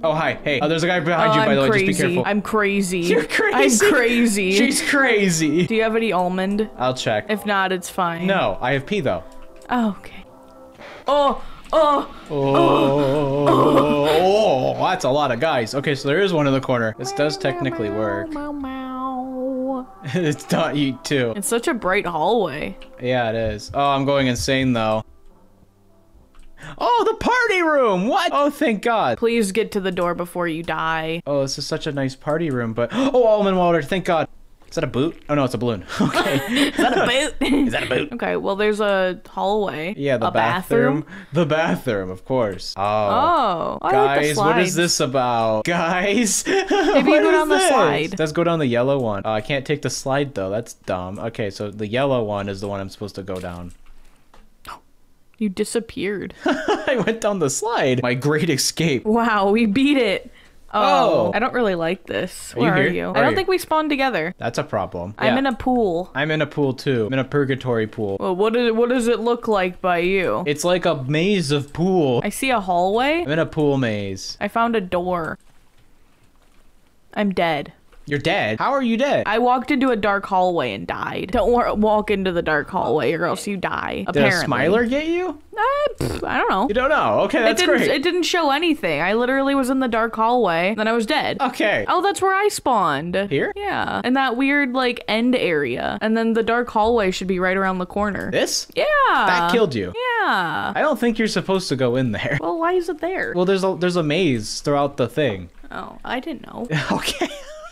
Oh, hi. Hey. Oh, there's a guy behind oh, you, by I'm the way. crazy. Just be careful. I'm crazy. You're crazy. I'm crazy. She's crazy. Do you have any almond? I'll check. If not, it's fine. No, I have pee though. Oh, okay. Oh, oh. Oh, Oh. oh that's a lot of guys. Okay, so there is one in the corner. This does technically work. Meow, meow. it's not you too. It's such a bright hallway. Yeah, it is. Oh, I'm going insane though. Oh, the party room! What? Oh, thank God. Please get to the door before you die. Oh, this is such a nice party room, but oh, almond water! Thank God. Is that a boot? Oh no, it's a balloon. Okay. Is that a boot? is that a boot? okay, well, there's a hallway. Yeah, the a bathroom. The bathroom, of course. Oh. Oh, like Guys, what is this about? Guys, maybe you go down the slide. Let's go down the yellow one. Oh, I can't take the slide though. That's dumb. Okay, so the yellow one is the one I'm supposed to go down. You disappeared. I went down the slide. My great escape. wow, we beat it. Oh. Oh, I don't really like this. you Where are here? you? Where I are don't you? think we spawned together. That's a problem. I'm Yeah. in a pool. I'm in a pool too. I'm in a purgatory pool. Well, what, is, what does it look like by you? It's like a maze of pool. I see a hallway. I'm in a pool maze. I found a door. I'm dead. You're dead. How are you dead? I walked into a dark hallway and died. Don't wa- walk into the dark hallway or else you die. Did a apparently. smiler get you? Uh, pff, I don't know. You don't know. Okay, It that's didn't. great. It didn't show anything. I literally was in the dark hallway, then I was dead. okay. Oh, that's where I spawned. Here? Yeah, in that weird like end area, and then the dark hallway should be right around the corner. This? Yeah. That killed you. Yeah. I don't think you're supposed to go in there. Well, why is it there? Well, there's a there's a maze throughout the thing. oh, I didn't know. Okay.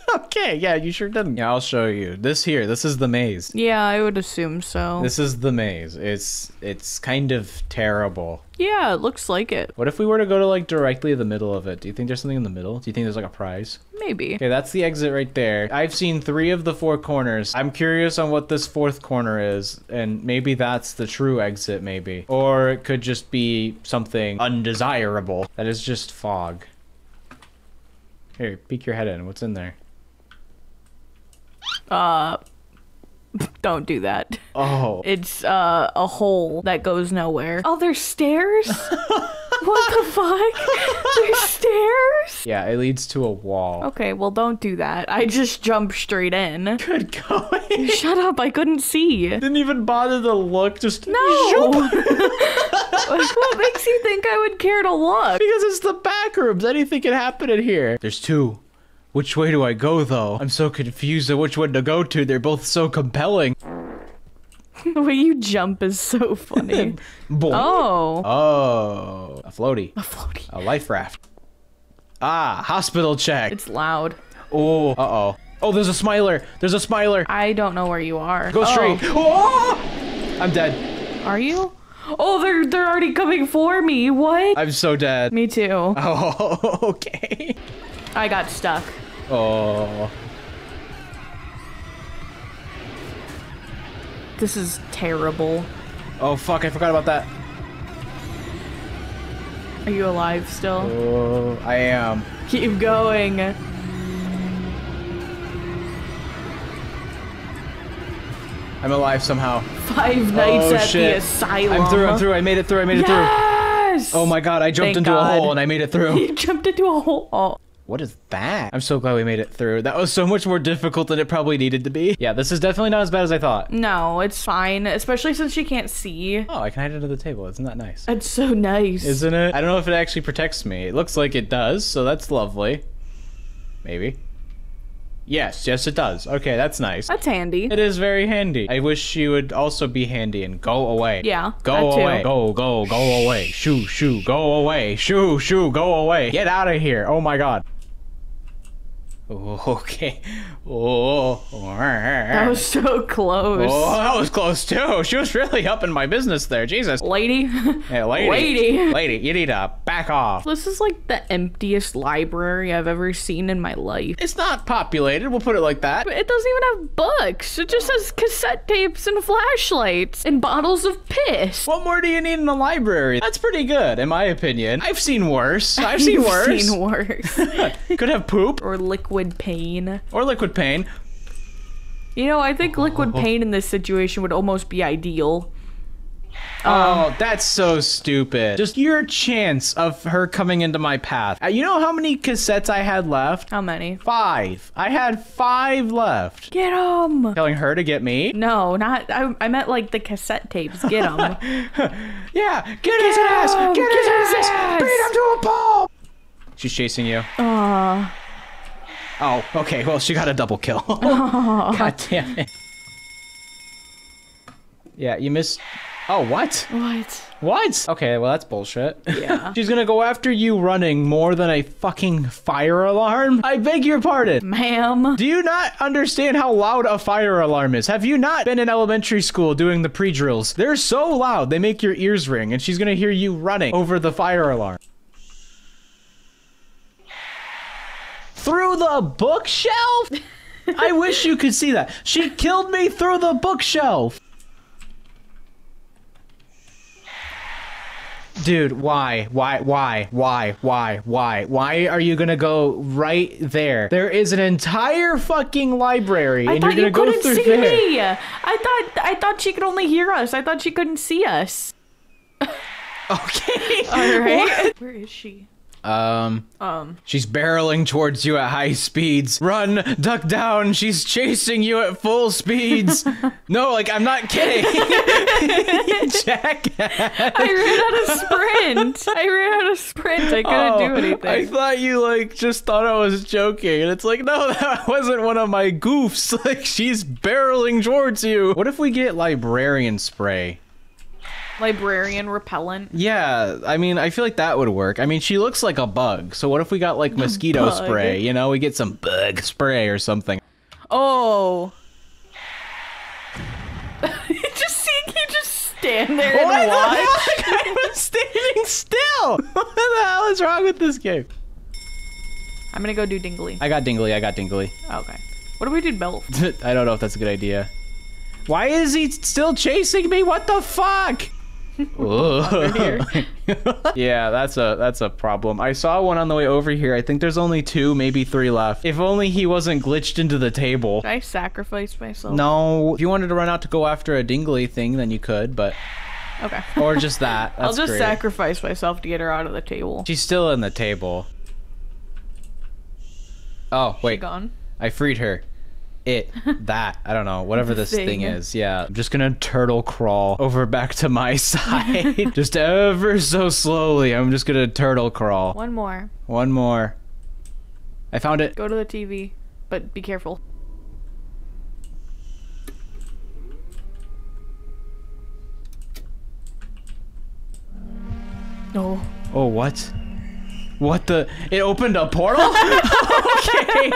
okay. Yeah, you sure didn't. Yeah, I'll show you. This here. This is the maze. Yeah, I would assume so. This is the maze. It's it's kind of terrible. yeah, it looks like it. What if we were to go to like directly the middle of it? Do you think there's something in the middle? Do you think there's like a prize? Maybe. Okay, that's the exit right there. I've seen three of the four corners. I'm curious on what this fourth corner is, and maybe that's the true exit, maybe. Or it could just be something undesirable. That is just fog. Here, peek your head in. What's in there? Uh, don't do that. Oh. It's uh a hole that goes nowhere. Oh, there's stairs. what the fuck? There's stairs. Yeah, it leads to a wall. Okay, well, don't do that. I just jumped straight in. Good going. Shut up! I couldn't see. Didn't even bother to look, just No. what makes you think I would care to look? Because it's the back rooms. Anything can happen in here. There's two. Which way do I go, though? I'm so confused at which one to go to. They're both so compelling. The way you jump is so funny. Boy. oh. Oh. A floaty. A floaty. A life raft. Ah, hospital check. It's loud. oh, uh-oh. Oh, there's a smiler. There's a smiler. I don't know where you are. Go Oh, straight. Oh! I'm dead. Are you? Oh, they're they're already coming for me. What? I'm so dead. Me too. Oh, okay. I got stuck. Oh. This is terrible. Oh, fuck. I forgot about that. Are you alive still? Oh, I am. Keep going. I'm alive somehow. Five nights oh, at shit. the asylum. I'm through. I'm through. I made it through. I made it through. Yes! Oh my god, I jumped Thank into God. a hole and I made it through. You jumped into a hole. Oh. What is that? I'm so glad we made it through. That was so much more difficult than it probably needed to be. Yeah, this is definitely not as bad as I thought. No, it's fine, especially since she can't see. Oh, I can hide under the table. Isn't that nice? That's so nice. Isn't it? I don't know if it actually protects me. It looks like it does, so that's lovely. Maybe. Yes, yes, it does. Okay, that's nice. That's handy. It is very handy. I wish she would also be handy and go away. Yeah, Go that too. away. Go, go, go away. Shoo, shoo, go away. Shoo, shoo, go away. Get out of here. Oh my god. Okay. Oh. That was so close. Oh, that was close too. She was really up in my business there. Jesus. Lady. Hey, lady. Lady. Lady, you need to back off. This is like the emptiest library I've ever seen in my life. It's not populated. We'll put it like that. It doesn't even have books. It just has cassette tapes and flashlights and bottles of piss. What more do you need in a library? That's pretty good, in my opinion. I've seen worse. I've seen worse. Seen worse. Could have poop or liquid pain. or liquid pain. You know, I think liquid pain in this situation would almost be ideal. Oh, that's so stupid. Just your chance of her coming into my path. Uh, You know how many cassettes I had left? How many? Five. I had five left. Get 'em! Telling her to get me? No, not. I, I meant like the cassette tapes. Get 'em. Yeah, get his ass! him! Get his Get his ass! ass! Beat him to a pulp! She's chasing you. Aw. Oh, okay. Well, she got a double kill. God damn it. Yeah, you missed. Oh, what? what? What? Okay, well, that's bullshit. Yeah. She's gonna go after you running more than a fucking fire alarm? I beg your pardon. Ma'am. Do you not understand how loud a fire alarm is? Have you not been in elementary school doing the pre drills? They're so loud, they make your ears ring, and she's gonna hear you running over the fire alarm. Through the bookshelf? I wish you could see that. She killed me through the bookshelf. Dude, why? Why? Why? Why? Why? Why? Why are you gonna go right there? There is an entire fucking library, I and you're thought gonna you go couldn't through see there. me. I thought I thought she could only hear us. I thought she couldn't see us. Okay. All right. Where is she? Um, Um. she's barreling towards you at high speeds. Run, duck down. She's chasing you at full speeds. no, like I'm not kidding. Jack. I ran out of sprint. I ran out of sprint. I couldn't do anything. Oh, I thought you like just thought I was joking, and it's like, no, that wasn't one of my goofs. Like she's barreling towards you. What if we get librarian spray? Librarian repellent. Yeah, I mean, I feel like that would work. I mean, she looks like a bug. So what if we got like mosquito bug. spray? You know, we get some bug spray or something. Oh. just see you just stand there and What watch. the? I was standing still. What the hell is wrong with this game? I'm gonna go do Dingley. I got Dingley. I got Dingley. Okay. What do we do both? I don't know if that's a good idea. Why is he still chasing me? What the fuck? Here. yeah, that's a that's a problem. I saw one on the way over here. I think there's only two, maybe three left. If only he wasn't glitched into the table. I sacrificed myself? No, if you wanted to run out to go after a dingly thing, then you could, but Okay. or just that. I'll just great. sacrifice myself to get her out of the table. She's still in the table. Oh wait. She gone. I freed her. It, that, I don't know, whatever this thing. Thing. is. Yeah, I'm just gonna turtle crawl over back to my side. just ever so slowly. I'm just gonna turtle crawl. One more. One more. I found it. Go to the TV, but be careful. No. Oh, what? What the? It opened a portal? okay.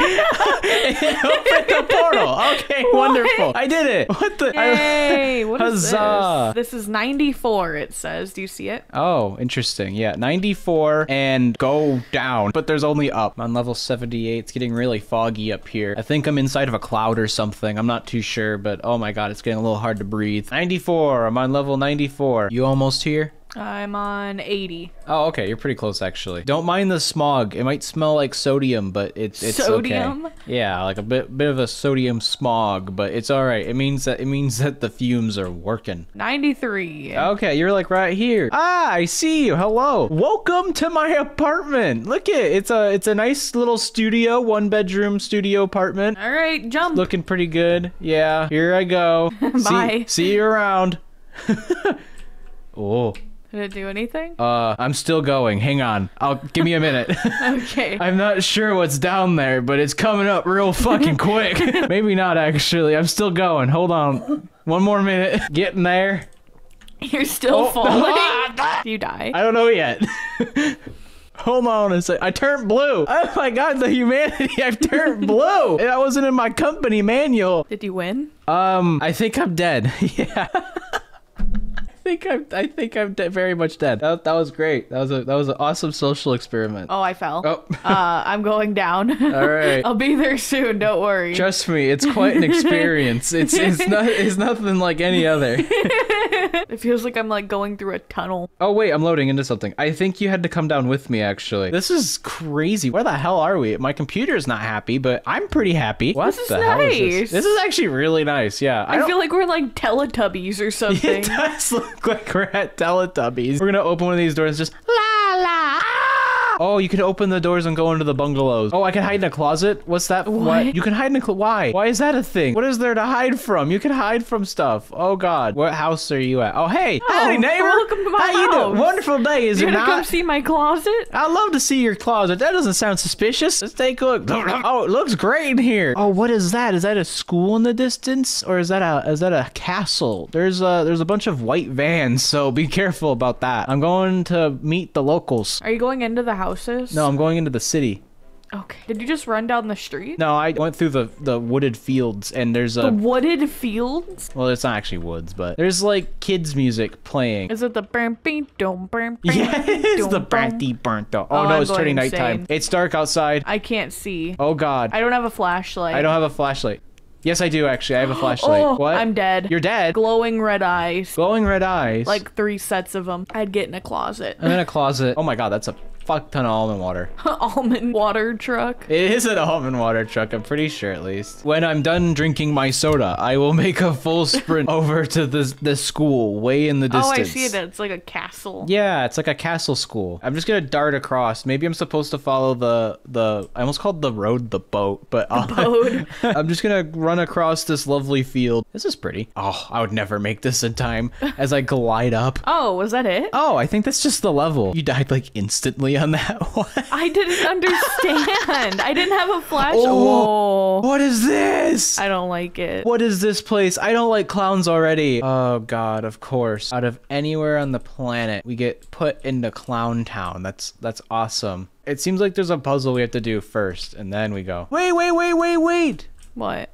it opened a portal. Okay, wonderful. I did it. What the? I- Yay! What is Huzzah. this? This is 94. It says. Do you see it? Oh, interesting. Yeah, 94 and go down, but there's only up. I'm on level 78. It's getting really foggy up here. I think I'm inside of a cloud or something. I'm not too sure, but oh my god, it's getting a little hard to breathe. 94. I'm on level 94. You almost here? I'm on 80. Oh, okay. You're pretty close actually. Don't mind the smog. It might smell like sodium, but it's it's Sodium? okay. Yeah, like a bit bit of a sodium smog, but it's all right. It means that it means that the fumes are working. 93. Okay, you're like right here. Ah, I see you. Hello. Welcome to my apartment. Look it. It's a it's a nice little studio, one bedroom studio apartment. All right, jump. Looking pretty good. Yeah. Here I go. Bye. See, see you around. oh. Did it do anything? Uh, I'm still going. Hang on. I'll give me a minute. Okay. I'm not sure what's down there, but it's coming up real fucking quick. Maybe not actually. I'm still going. Hold on. One more minute. Getting there. You're still Oh, falling. you die. I don't know yet. Hold on a sec. I turned blue. Oh my god, the humanity. I've turned blue. That wasn't in my company manual. Did you win? Um, I think I'm dead. yeah. I think I'm. I think I'm de- very much dead. That, that was great. That was a that was an awesome social experiment. Oh, I fell. Oh. uh, I'm going down. All right. I'll be there soon. Don't worry. Trust me, it's quite an experience. It's it's not it's nothing like any other. It feels like I'm like going through a tunnel. Oh wait, I'm loading into something. I think you had to come down with me actually. This is crazy. Where the hell are we? My computer's not happy, but I'm pretty happy. What This is the hell is this? This is actually really nice. Yeah. I, don't- feel like we're like Teletubbies or something. it does look like we're at Teletubbies. We're gonna open one of these doors just la la. Ah, Oh, you can open the doors and go into the bungalows. Oh, I can hide in a closet. What's that? What? You can hide in a closet. Why? Why is that a thing? What is there to hide from? You can hide from stuff. Oh God, what house are you at? Oh hey, oh, howdy neighbor. welcome to my How you doing? Wonderful day, is You it gonna come see my closet? I'd love to see your closet. That doesn't sound suspicious. Let's take a look. Oh, it looks great in here. Oh, what is that? Is that a school in the distance, or is that a is that a castle? There's a there's a bunch of white vans, so be careful about that. I'm going to meet the locals. Are you going into the houses? No, I'm going into the city. Okay. Did you just run down the street? No, I went through the the wooded fields, and there's a The wooded fields? well, it's not actually woods, but there's like kids music playing. Is it the bam beam dum bam Yeah, it's the dum, brandy burnt out. Oh, Oh, no, I'm it's turning going nighttime. It's dark outside. I can't see. Oh God. I don't have a flashlight. I don't have a flashlight. Yes, I do actually. I have a flashlight. Oh, what? I'm dead. You're dead. glowing red eyes. Glowing red eyes. Like three sets of them. I'd get in a closet. I'm in a closet. Oh my god, that's a fuck ton of almond water. Almond water truck. It is an almond water truck. I'm pretty sure at least. When I'm done drinking my soda, I will make a full sprint over to the the school way in the distance. Oh. I see it. It's like a castle. Yeah, it's like a castle school. I'm just gonna dart across. Maybe I'm supposed to follow the the. I almost called the road the boat, but I'll, uh, boat. I'm just gonna run across this lovely field. This is pretty. Oh, I would never make this in time. As I glide up. Oh, was that it? Oh, I think that's just the level. You died like instantly on that one. I didn't understand. I didn't have a flash. Oh. Oh. What is this? I don't like it. What is this place? I don't like clowns already. Oh god, of course. Out of anywhere on the planet, we get put into Clown Town. That's that's awesome. It seems like there's a puzzle we have to do first, and then we go. Wait, wait, wait, wait, wait. What?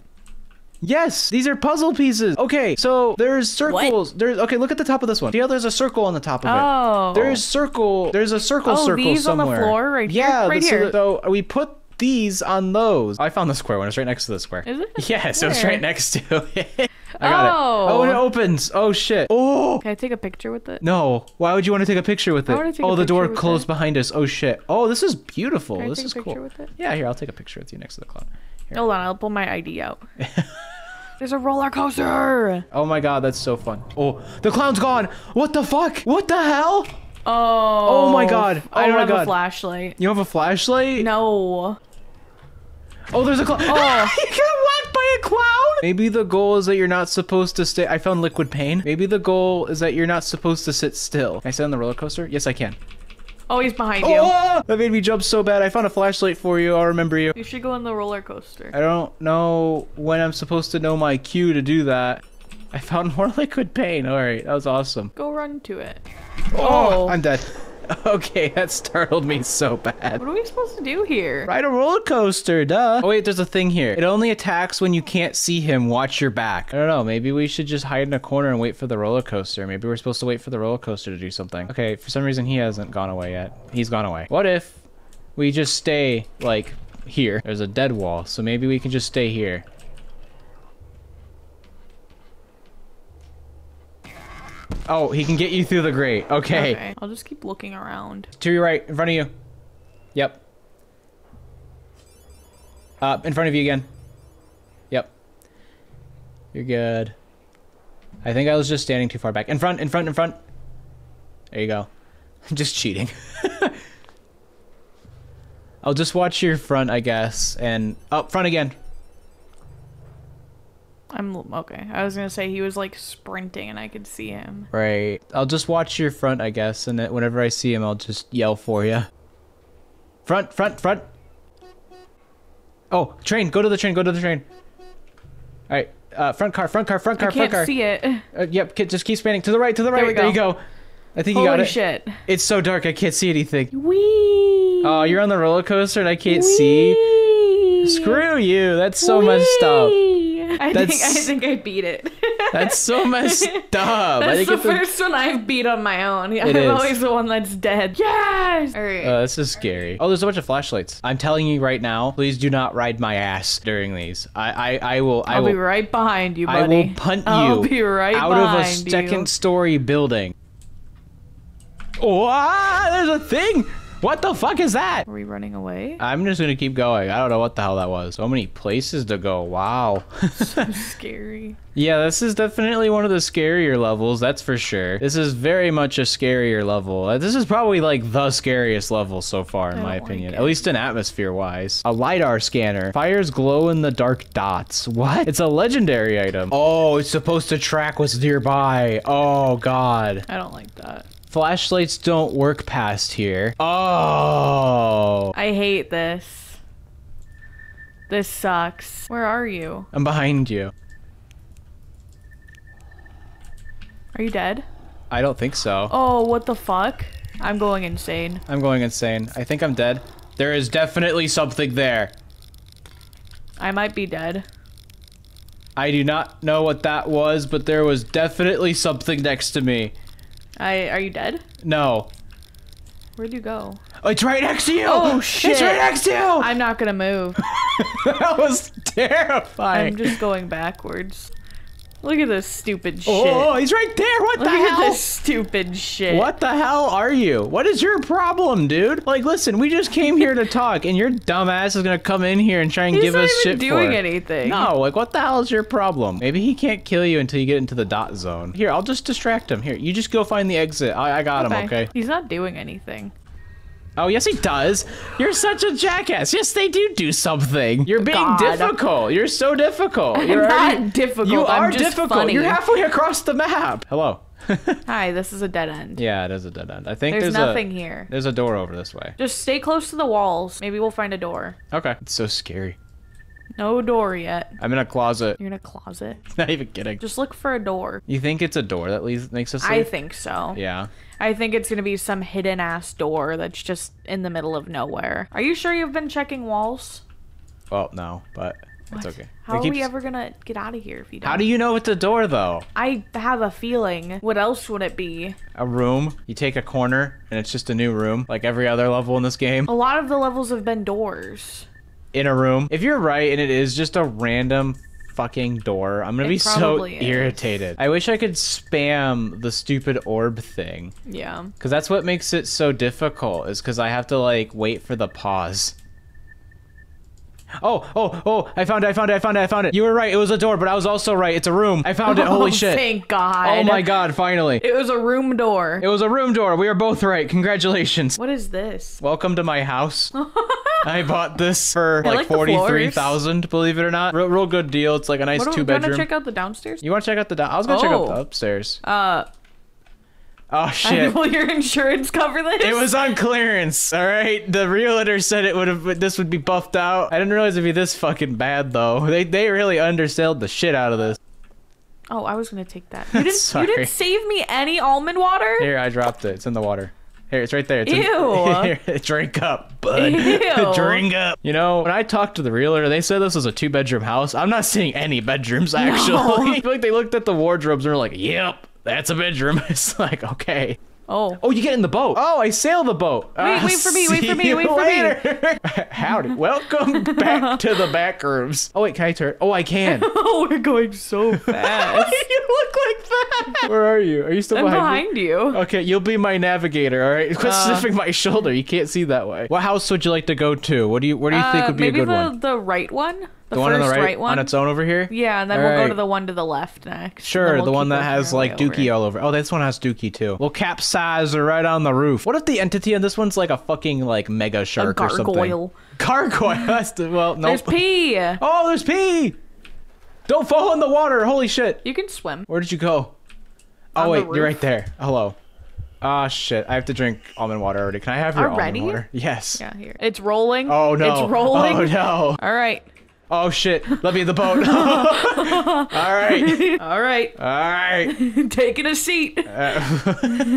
Yes, these are puzzle pieces. Okay, so there's circles. There's okay. Look at the top of this one. See how there's a circle on the top of it. Oh. There's circle. There's a circle. Oh, circle these on the floor right here? yeah, Right so here. So we put these on those. I found the square one. It's right next to the square. Is it? Yes, it was right next to it. I got it. Oh. Oh, and it opens. Oh shit. Oh. Can I take a picture with it? No. Why would you want to take a picture with it? wanna take a oh, the door closed it. behind us. Oh shit. Oh, this is beautiful. Can I this take is a picture cool. with it? Yeah, here, I'll take a picture with you next to the clown. Hold on, I'll pull my ID out. There's a roller coaster. Oh my god, that's so fun. Oh, the clown's gone. What the fuck? What the hell? Oh. Oh my God. Oh, oh I Oh don't my have God. a flashlight. You have a flashlight? No. Oh, there's a clown. Oh, you got whacked by a clown. Maybe the goal is that you're not supposed to stay. I found liquid pain. Maybe the goal is that you're not supposed to sit still. Can I sit on the roller coaster? Yes, I can. Oh, he's behind you. Oh, ah! that made me jump so bad. I found a flashlight for you. I'll remember you. You should go on the roller coaster. I don't know when I'm supposed to know my cue to do that. I found more liquid pain. All right, that was awesome. Go run to it. Oh, oh. I'm dead. Okay, that startled me so bad. What are we supposed to do here? Ride a roller coaster, duh. Oh wait, there's a thing here. It only attacks when you can't see him. Watch your back. I don't know. Maybe we should just hide in a corner and wait for the roller coaster. Maybe we're supposed to wait for the roller coaster to do something. Okay, for some reason he hasn't gone away yet. He's gone away. What if we just stay like here? There's a dead wall, so maybe we can just stay here. Oh, he can get you through the grate. Okay. Okay. I'll just keep looking around. To your right, in front of you. Yep. Uh, in front of you again. Yep. You're good. I think I was just standing too far back. In front, in front, in front. There you go. I'm just cheating. I'll just watch your front, I guess, and up front again. I'm okay. I was gonna say he was like sprinting and I could see him. Right. I'll just watch your front, I guess, and whenever I see him, I'll just yell for you. Front, front, front. Oh, train. Go to the train. Go to the train. All right. Uh, front car, front car, front car, I can't see it. Uh, yep. Just keep spanning to the right, to the right. we There you go. I think you got Holy it. shit. It's so dark. I can't see anything. Wee. Oh, you're on the roller coaster and I can't see. Wee. Screw you. That's so messed up. Wee. I think I think I beat it. That's so messed up. I That's think the it's a- first one I've beat on my own. I'm is. always the one that's dead. Yes. All right. Uh, this is scary. Oh, there's a bunch of flashlights. I'm telling you right now, please do not ride my ass during these. I, I, I will, I I'll will, be right behind you, I will punt you I'll be right out of a behind you. second story building. Oh, ah, there's a thing. What the fuck is that? Are we running away? I'm just gonna keep going. I don't know what the hell that was. So many places to go. Wow. Scary. yeah, this is definitely one of the scarier levels. That's for sure. This is very much a scarier level. Uh, This is probably like the scariest level so far, in I my like opinion. At least in atmosphere wise. A lidar scanner fires glow in the dark dots. What? It's a legendary item. Oh, it's supposed to track what's nearby. Oh god. I don't like that. Flashlights don't work past here. Oh. I hate this. This sucks. Where are you? I'm behind you. Are you dead? I don't think so. Oh, what the fuck? I'm going insane. I'm going insane. I think I'm dead. There is definitely something there. I might be dead. I do not know what that was, but there was definitely something next to me. I are you dead? No. Where'd you go? Oh, it's right next to you! Oh, shit! It's right next to you! I'm not gonna move. that was terrifying. I'm just going backwards. Look at this stupid oh, shit. Oh, he's right there! What Look the at hell? this stupid shit. What the hell are you? What is your problem, dude? Like, listen, we just came here to talk, and your dumbass is gonna come in here and try and He's give not us shit doing for doing anything. No, like what the hell is your problem? Maybe he can't kill you until you get into the dot zone. Here, I'll just distract him. Here, you just go find the exit. I, I got him, okay? He's not doing anything. Oh, yes, he does. You're such a jackass. Yes, they do do something. You're being God. difficult. You're so difficult. I'm You're not difficult. You I'm are difficult. funny. You're halfway across the map. Hello. Hi, this is a dead end. yeah, it is a dead end. I think There's, there's, nothing a here. there's a door over this way. Just stay close to the walls. Maybe we'll find a door. Okay. It's so scary. No door yet. I'm in a closet. You're in a closet. Not even kidding. Just look for a door. You think it's a door that leads makes us I think so. Yeah. I think it's gonna be some hidden ass door that's just in the middle of nowhere. Are you sure you've been checking walls? Well, no, but it's okay. How are we ever gonna get out of here if you don't? How do you know it's a door though? I have a feeling. What else would it be? A room. You take a corner and it's just a new room, like every other level in this game. A lot of the levels have been doors. In a room. If you're right and it is just a random fucking door, I'm gonna It be so is. irritated. I wish I could spam the stupid orb thing. Yeah. Cause that's what makes it so difficult, is cause I have to like wait for the pause. Oh, oh, oh, I found it, I found it, I found it, I found it. You were right, it was a door, but I was also right. It's a room. I found it, holy Oh, shit. Thank God. Oh my god, finally. It was a room door. It was a room door. We are both right. Congratulations. What is this? Welcome to my house. I bought this for I like, like forty-three thousand. Believe it or not, real, real good deal. It's like a nice What two do you want to check out the downstairs? You want to check out the? down- I was gonna check out Oh. the upstairs. Uh, Oh shit! will your insurance cover this? It was on clearance. All right, the realtor said it would have. This would be buffed out. I didn't realize it'd be this fucking bad though. They they really undersold the shit out of this. Oh, I was gonna take that. You didn't. You didn't save me any almond water. Here, I dropped it. It's in the water. Here, it's right there. It's in- Ew. Here, drink up, bud. Ew. drink up. You know, when I talked to the realtor, they said this was a two-bedroom house. I'm not seeing any bedrooms actually. I feel like they looked at the wardrobes and were like, "Yep, that's a bedroom." It's like, okay. Oh. Oh, you get in the boat. Oh, I sail the boat. Wait, wait for me, wait for me, wait for me. Howdy. Welcome back to the back rooms. Oh, wait, can I turn? Oh, I can. Oh, we're going so fast. you look like that. Where are you? Are you still I'm behind me? behind you. Okay, you'll be my navigator, all right? Quit Uh. sniffing my shoulder. You can't see that way. What house would you like to go to? What do you What do you think Uh, would be a maybe good the one? the right one. The, The one on the right, right one. on its own over here. Yeah, and then All we'll go to the one to the left next. Sure, we'll the one that has like way over. dookie all over. Oh, this one has dookie too. We'll capsize her right on the roof. What if the entity on this one's like a fucking like mega shark or something? gargoyle. Gargoyle. That's the, well, no. There's pee. Oh, there's pee. Don't fall in the water. Holy shit. You can swim. Where did you go? Oh, On the wait, you're right there. Hello. Ah, shit. I have to drink almond water already. Can I have your Already? almond water? Yes. Yeah, here. It's rolling. Oh, no. It's rolling. Oh, no. All right. Oh, shit. Let me in the boat. All right. All right. All right. Taking a seat. Uh,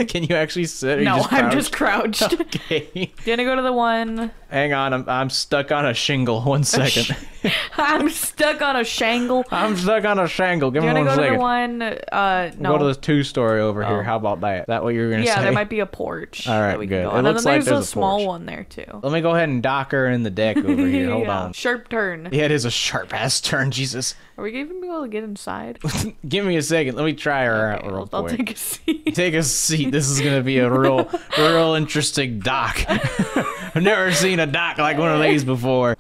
can you actually sit? No, I'm just crouched? crouched. Okay. Gonna go to the one. Hang on. I'm, I'm stuck on a shingle. One second. I'm stuck on a shangle. I'm stuck on a shingle. Give me Gonna one go to the one. Uh, no. Go to the two story over here. Oh. How about that? That what you were gonna yeah, say? Yeah, there might be a porch. All right, that we good. Can go It on. looks and then like there's, there's a a small one there too. Let me go ahead and dock her in the deck over here. Hold Yeah. on. Sharp turn. Yeah, it is a sharp ass turn. Jesus. Are we even able to get inside? Give me a second. Let me try her Okay, out real I'll, I'll take a seat. Take a seat. This is gonna be a real, real interesting dock. I've never seen a dock like one of these before.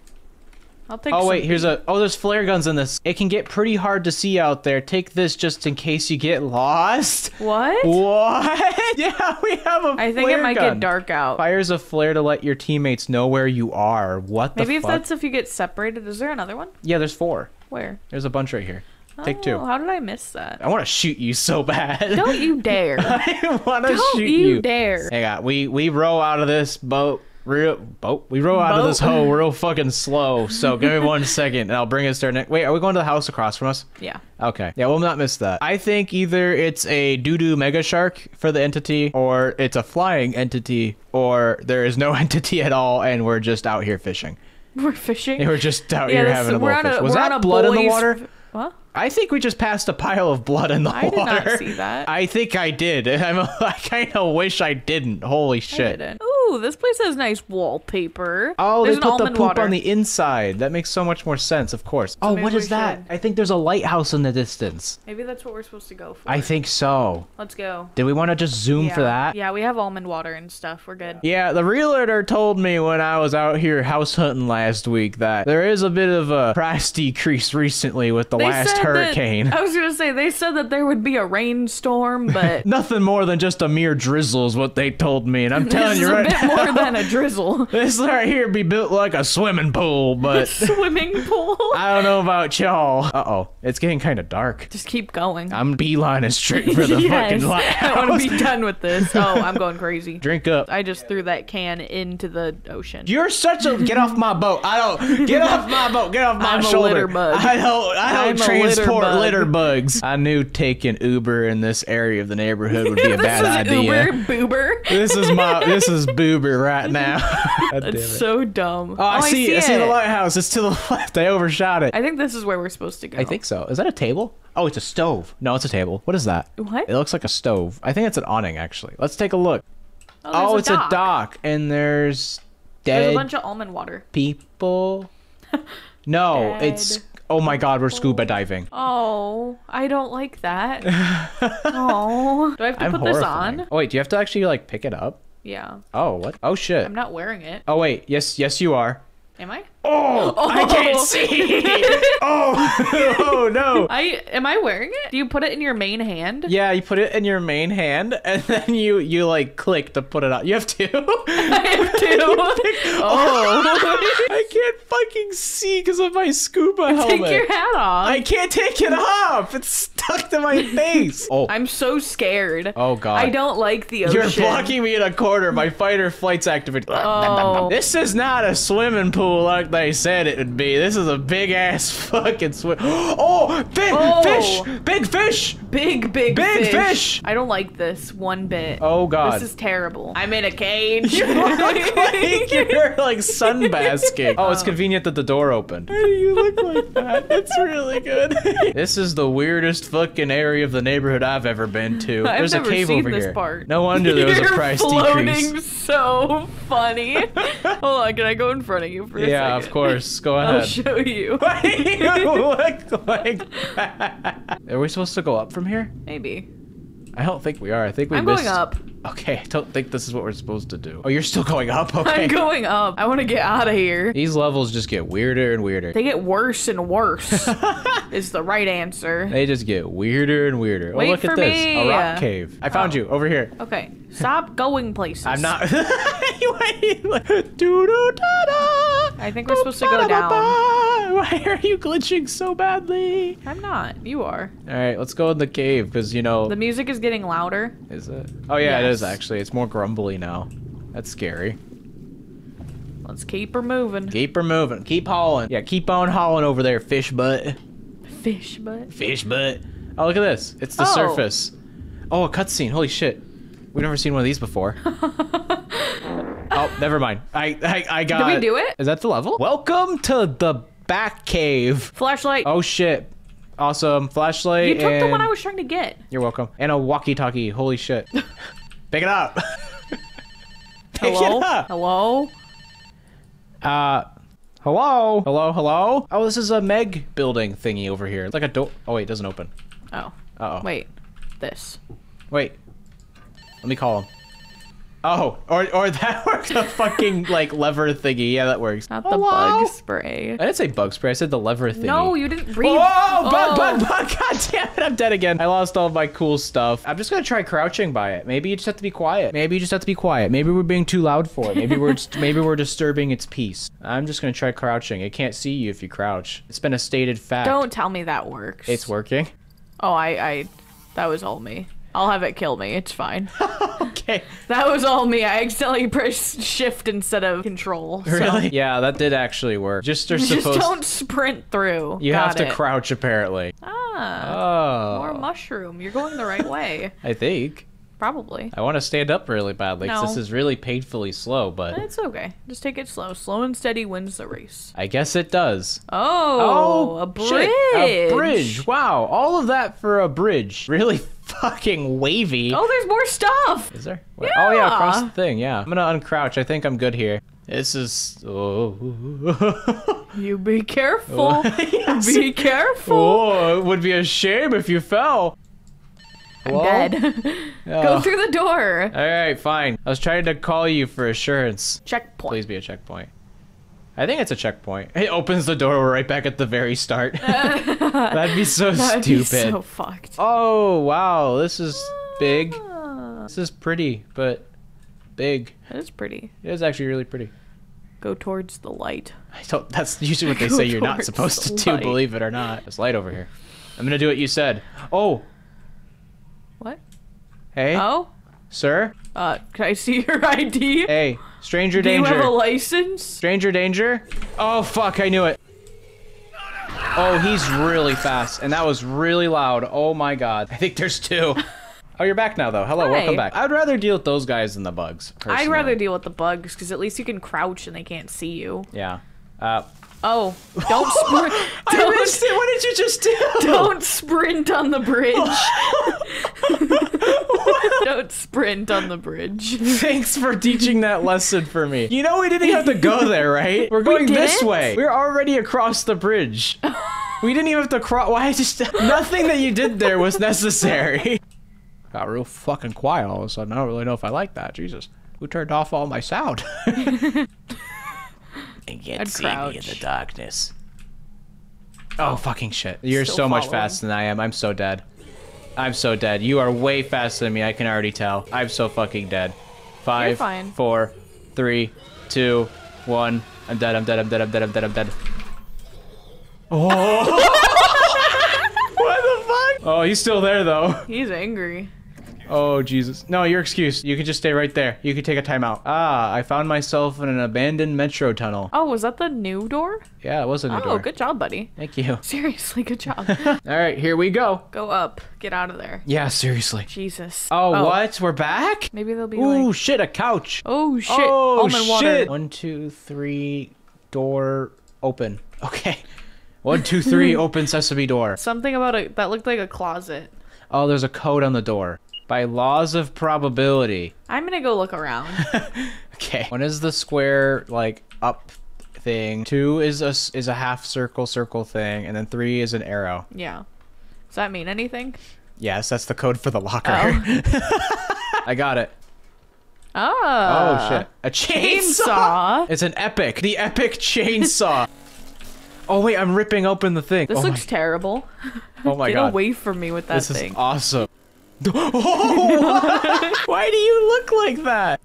I'll take. Oh wait, here's a. Oh, there's flare guns in this. It can get pretty hard to see out there. Take this just in case you get lost. What? What? Yeah, we have a. I think it might gun. get dark out. Fires a flare to let your teammates know where you are. What the Maybe if fuck? that's if you get separated. Is there another one? Yeah, there's four. Where? There's a bunch right here. Take Oh, two. How did I miss that? I want to shoot you so bad. Don't you dare! I want to shoot you. Don't you, you. dare! Hang on. Uh, we we row out of this boat. Real boat. We row out of this hole real fucking slow. So give me one second, and I'll bring us to our next. Wait, are we going to the house across from us? Yeah. Okay. Yeah, we'll not miss that. I think either it's a doo-doo mega shark for the entity, or it's a flying entity, or there is no entity at all, and we're just out here fishing. We're fishing. And we're just out yeah, here having a little fish. a, Was that blood in the water? What? I think we just passed a pile of blood in the I water. did not see that. I think I did. I'm, I kind of wish I didn't. Holy I shit. Ooh, this place has nice wallpaper. Oh, There's they put the poop water. on the inside. That makes so much more sense, of course. oh, maybe what is that? should- I think there's a lighthouse in the distance. Maybe that's what we're supposed to go for. I think so. Let's go. Did we want to just zoom yeah. for that? Yeah, we have almond water and stuff. We're good. Yeah, the realtor told me when I was out here house hunting last week that there is a bit of a price decrease recently with the last said hurricane. That, I was gonna say they said that there would be a rainstorm, but Nothing more than just a mere drizzle is what they told me, and I'm this telling is you a right bit now, more than a drizzle. this right here be built like a swimming pool, but Swimming pool. I don't know about y'all. Uh oh, it's getting kind of dark. Just keep going. I'm beelining straight for the yes, fucking I want to be done with this. Oh, I'm going crazy. Drink up. I just threw that can into the ocean. You're such a get off my boat. I don't get off my boat. Get off my I'm a shoulder. litter bug. I don't. I don't a litter transport bug. litter bugs. I knew taking Uber in this area of the neighborhood would be a this bad is idea. Uber Boober. This is my. This is Boober right now. God That's so dumb. Oh, I oh, see. I see the it. lighthouse. It's to the left. I overshot it. I think this is where we're supposed to go. I think so. Is that a table? Oh, it's a stove. No, it's a table. What is that? What? It looks like a stove. I think it's an awning, actually. Let's take a look. Oh, Oh, there's it's a dock, and there's dead There's a bunch of almond water. people. No, Dead it's. Oh my God, we're scuba diving. Oh, I don't like that. oh, do I have to I'm put this on? Oh wait, do you have to actually like pick it up? Yeah, Oh what? Oh shit. I'm not wearing it. Oh wait, yes, yes you are. Am I? Oh, oh, I can't see. oh, oh no. I am I wearing it? Do you put it in your main hand? Yeah, you put it in your main hand, and then you you like click to put it on. You have to. I have to. oh, I can't fucking see because of my scuba helmet. take your hat off. I can't take it off. It's stuck to my face. Oh, I'm so scared. oh god. I don't like the ocean. You're blocking me in a corner. My fight or flight's activated. Oh. This is not a swimming pool like they said it would be. This is a big ass fucking swim. Oh, big Oh. fish! Big fish! Big, big, Big fish. fish. I don't like this one bit. Oh god. This is terrible. I'm in a cage. You look like you're like sunbasking. Oh, it's convenient that the door opened. Why do you look like that? That's really good. this is the weirdest fucking area of the neighborhood I've ever been to. I've There's never a cave seen over this here. part. No wonder there was a You're price floating decrease. so funny. Hold on, can I go in front of you for a Yeah, second? of course. Go ahead. I'll show you. Why do you look like that? Are we supposed to go up from here? Maybe. I don't think we are. I think we I'm missed. going up. Okay, I don't think this is what we're supposed to do. Oh, you're still going up? Okay. I'm going up. I want to get out of here. These levels just get weirder and weirder. They get worse and worse. is the right answer. They just get weirder and weirder. Oh, Wait oh, look for at this. me. A rock cave. I found Oh. you over here. Okay, stop going places. I'm not. Doo-doo-da-da. I think we're supposed to go down. Why are you glitching so badly? I'm not. You are. All right, let's go in the cave because you know. The music is getting louder. is it? Oh yeah, it is actually. It's more grumbly now. That's scary. Let's keep her moving. Keep her moving. Keep hauling. Yeah, keep on hauling over there, fish butt. Fish butt. Fish butt. Oh, look at this. It's the Oh. surface. Oh, a cutscene. Holy shit. We've never seen one of these before. oh, never mind. I, I, I got. Did we do it? Is that the level? Welcome to the back cave. Flashlight. Oh shit. Awesome. Flashlight. you took the one I was trying to get. You're welcome. And a walkie-talkie. Holy shit. Pick it up. Pick Hello? it up. Hello? Uh, hello? Hello, hello? Oh, this is a Meg building thingy over here. It's like a door. Oh, wait, it doesn't open. Oh. Uh-oh. Wait. This. Wait. Let me call him. Oh, or or that works. The fucking like lever thingy. Yeah, that works. Not oh, the Hello? bug spray. I didn't say bug spray. I said the lever thingy. No, you didn't read. Whoa! Bug, Oh. bug, bug! God damn it! I'm dead again. I lost all my cool stuff. I'm just gonna try crouching by it. Maybe you just have to be quiet. Maybe you just have to be quiet. Maybe we're being too loud for it. Maybe we're just, maybe we're disturbing its peace. I'm just gonna try crouching. It can't see you if you crouch. It's been a stated fact. Don't tell me that works. It's working. Oh, I, I. That was all me. I'll have it kill me. It's fine. Okay. that was all me. I accidentally pressed shift instead of control. so- Really? Yeah, that did actually work. Just are Just don't sprint through. you Got have to it. crouch apparently. Ah. Oh. More mushroom. You're going the right way. I think. Probably. I want to stand up really badly 'cause this No. is really painfully slow, but It's okay. Just take it slow. Slow and steady wins the race. I guess it does. Oh, oh a bridge. shit, a bridge. Wow, all of that for a bridge. Really fucking wavy. Oh, there's more stuff. Is there? Wait, Oh yeah, across the thing. Yeah, I'm gonna uncrouch. I think I'm good here. This is. Oh. You be careful. Yes. Be careful. oh, it would be a shame if you fell. Hello? Dead. Oh. Go through the door. All right, fine. I was trying to call you for assurance. Checkpoint. Please be a checkpoint. I think it's a checkpoint. It opens the door. We're right back at the very start. That'd be so That'd be stupid. so fucked. Oh wow, this is big. Ah, This is pretty, but big. It is pretty. It is actually really pretty. Go towards the light. I don't. That's usually what they Go say you're not supposed to do. Believe it or not, there's light over here. I'm gonna do what you said. Oh, What? hey, Oh? sir. Uh, can I see your ID? Hey, stranger Danger. Do you have a license? Stranger danger. Oh fuck! I knew it. Oh, he's really fast, and that was really loud. Oh my god. I think there's two. Oh, you're back now, though. Hello, Hi. welcome back. I'd rather deal with those guys than the bugs. I'd rather deal with the bugs because at least you can crouch and they can't see you. Yeah. Uh, Oh, don't sprint! don't, it. What did you just do? don't sprint on the bridge. don't sprint on the bridge. Thanks for teaching that lesson for me. You know we didn't have to go there, right? We're going this way. We're already across the bridge. We didn't even have to cross. Why just nothing that you did there was necessary. Got real fucking quiet all of a sudden. I don't really know if I like that. Jesus, who turned off all my sound? I can't I'd see me in the darkness. Oh fucking shit! You're Still so much following. faster than I am. I'm so dead. I'm so dead. You are way faster than me. I can already tell. I'm so fucking dead. Five, fine. four, three, two, one. I'm dead. I'm dead. I'm dead. I'm dead. I'm dead. I'm dead. Oh! what the fuck? Oh, he's still there though. He's angry. Oh Jesus! No, your excuse. You can just stay right there. You can take a timeout. Ah, I found myself in an abandoned metro tunnel. Oh, was that the new door? Yeah, it was a new Oh, door. Oh, good job, buddy. Thank you. Seriously, good job. All right, here we go. Go up. Get out of there. Yeah, seriously. Jesus. Oh, what? We're back? Maybe they'll be Ooh, like, shit, a couch. oh shit, Oh, almond water. shit. One, two, three, door open. Okay. One, two, three, open sesame door. Something about it that looked like a closet. Oh, there's a code on the door. By laws of probability. I'm gonna go look around. Okay. One is the square, like, up thing. Two is a, is a half circle, circle thing. And then three is an arrow. yeah. Does that mean anything? Yes, that's the code for the locker. Oh. I got it. Oh. Oh, shit. A chainsaw? Chainsaw. It's an epic. The epic chainsaw. oh, wait, I'm ripping open the thing. This oh looks terrible. oh my Get god. Get away from me with that This thing. is awesome. Oh, why do you look like that?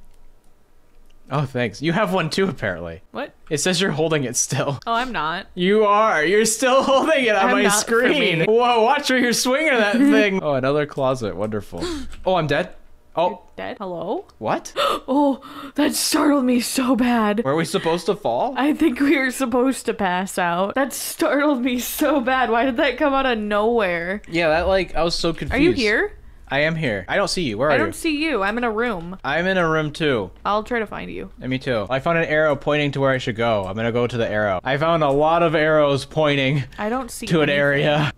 Oh, thanks. You have one too, apparently. What? It says you're holding it still. Oh, I'm not. You are. You're still holding it on I'm my screen. Whoa, watch where you're swinging that thing. Oh, another closet. Wonderful. Oh, I'm dead. Oh, Dead? Hello? what? Oh, that startled me so bad. Were we supposed to fall? I think we were supposed to pass out. That startled me so bad. Why did that come out of nowhere? Yeah, that like, I was so confused. Are you here? I am here. I don't see you. Where are you? I don't see you. I'm in a room. I'm in a room too. I'll try to find you. And me too. I found an arrow pointing to where I should go. I'm gonna go to the arrow. I found a lot of arrows pointing I don't see to an area.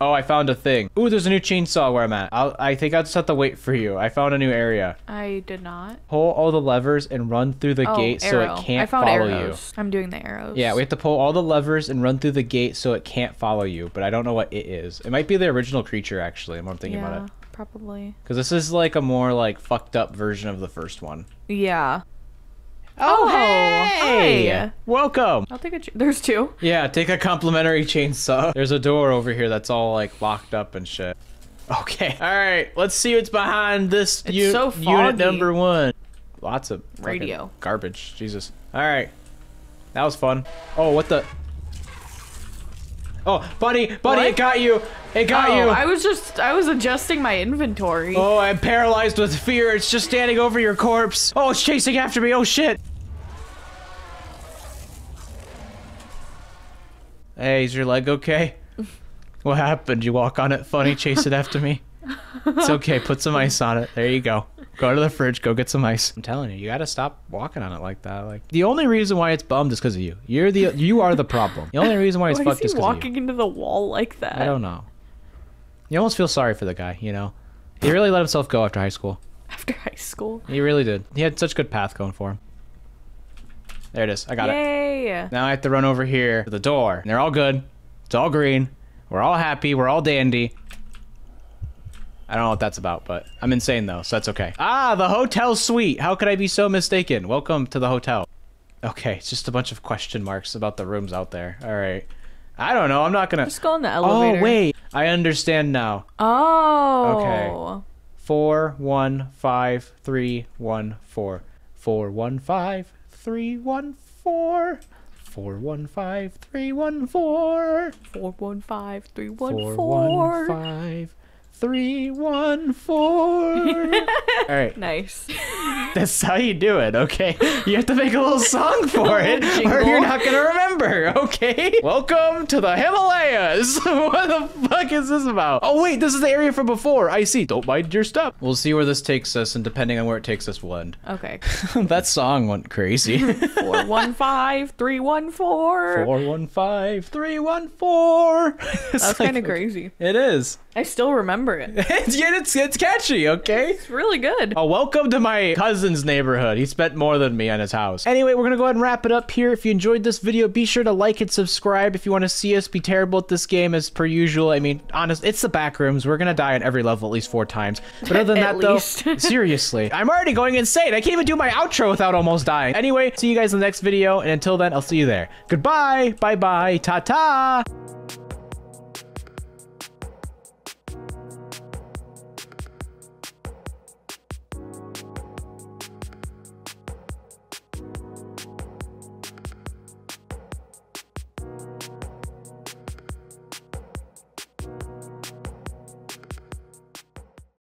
Oh, I found a thing. Ooh, there's a new chainsaw where I'm at. I'll, I think I'll just have to wait for you. I found a new area. I did not. Pull all the levers and run through the Oh, gate arrow. so it can't follow you. I found follow arrows. I'm doing the arrows. Yeah, we have to pull all the levers and run through the gate so it can't follow you, but I don't know what it is. It might be the original creature, actually, I'm thinking yeah, about it. probably. Because this is like a more like fucked up version of the first one. Yeah. Oh, oh, hey! hi. Welcome! I'll take a. Ch- There's two. Yeah, take a complimentary chainsaw. There's a door over here that's all like locked up and shit. Okay. All right. Let's see what's behind this so unit number one. Lots of Radio. garbage. Jesus. All right. That was fun. Oh, what the? Oh, buddy, buddy, What? it got you. It got oh, you. I was just. I was adjusting my inventory. Oh, I'm paralyzed with fear. It's just standing over your corpse. Oh, it's chasing after me. Oh, shit. Hey, is your leg okay? What happened? You walk on it funny, chase it after me? It's okay. Put some ice on it. There you go. Go to the fridge. Go get some ice. I'm telling you, you gotta stop walking on it like that. Like the only reason why it's bummed is because of you. You're the you are the problem. The only reason why it's Why is fucked he is because of you. walking into the wall like that? I don't know. You almost feel sorry for the guy. You know, he really let himself go after high school. After high school. He really did. He had such good path going for him. There it is. I got it. Yay! Now I have to run over here to the door. And they're all good. It's all green. We're all happy. We're all dandy. I don't know what that's about, but I'm insane though, so that's okay. Ah, the hotel suite. How could I be so mistaken? Welcome to the hotel. Okay, it's just a bunch of question marks about the rooms out there. All right. I don't know. I'm not gonna. Just go in the elevator. Oh wait, I understand now. Oh. Okay. Four one five three one four. Four one five three one four. Four one five three one four. Four one five three one Four four. one five three one four. All right, Nice. that's how you do it. Okay, you have to make a little song for it, or you're not gonna remember. Okay. Welcome to the Himalayas. what the fuck is this about? Oh wait, this is the area from before. I see. Don't mind your step. We'll see where this takes us, and depending on where it takes us, we'll end. Okay. that song went crazy. Four one five three one four. Four one five three one four. That's kind of crazy. It is. I still remember it. It's, yeah, it's it's catchy. Okay. It's really good. Oh, welcome to my cousin's neighborhood. He spent more than me on his house. Anyway, we're gonna go ahead and wrap it up here. If you enjoyed this video, be sure to like and subscribe. If you want to see us be terrible at this game as per usual, I mean, honest, it's the back rooms. We're gonna die on every level at least four times. But other than that, though, seriously, I'm already going insane. I can't even do my outro without almost dying. Anyway, see you guys in the next video, and until then, I'll see you there. Goodbye. Bye bye. Ta ta.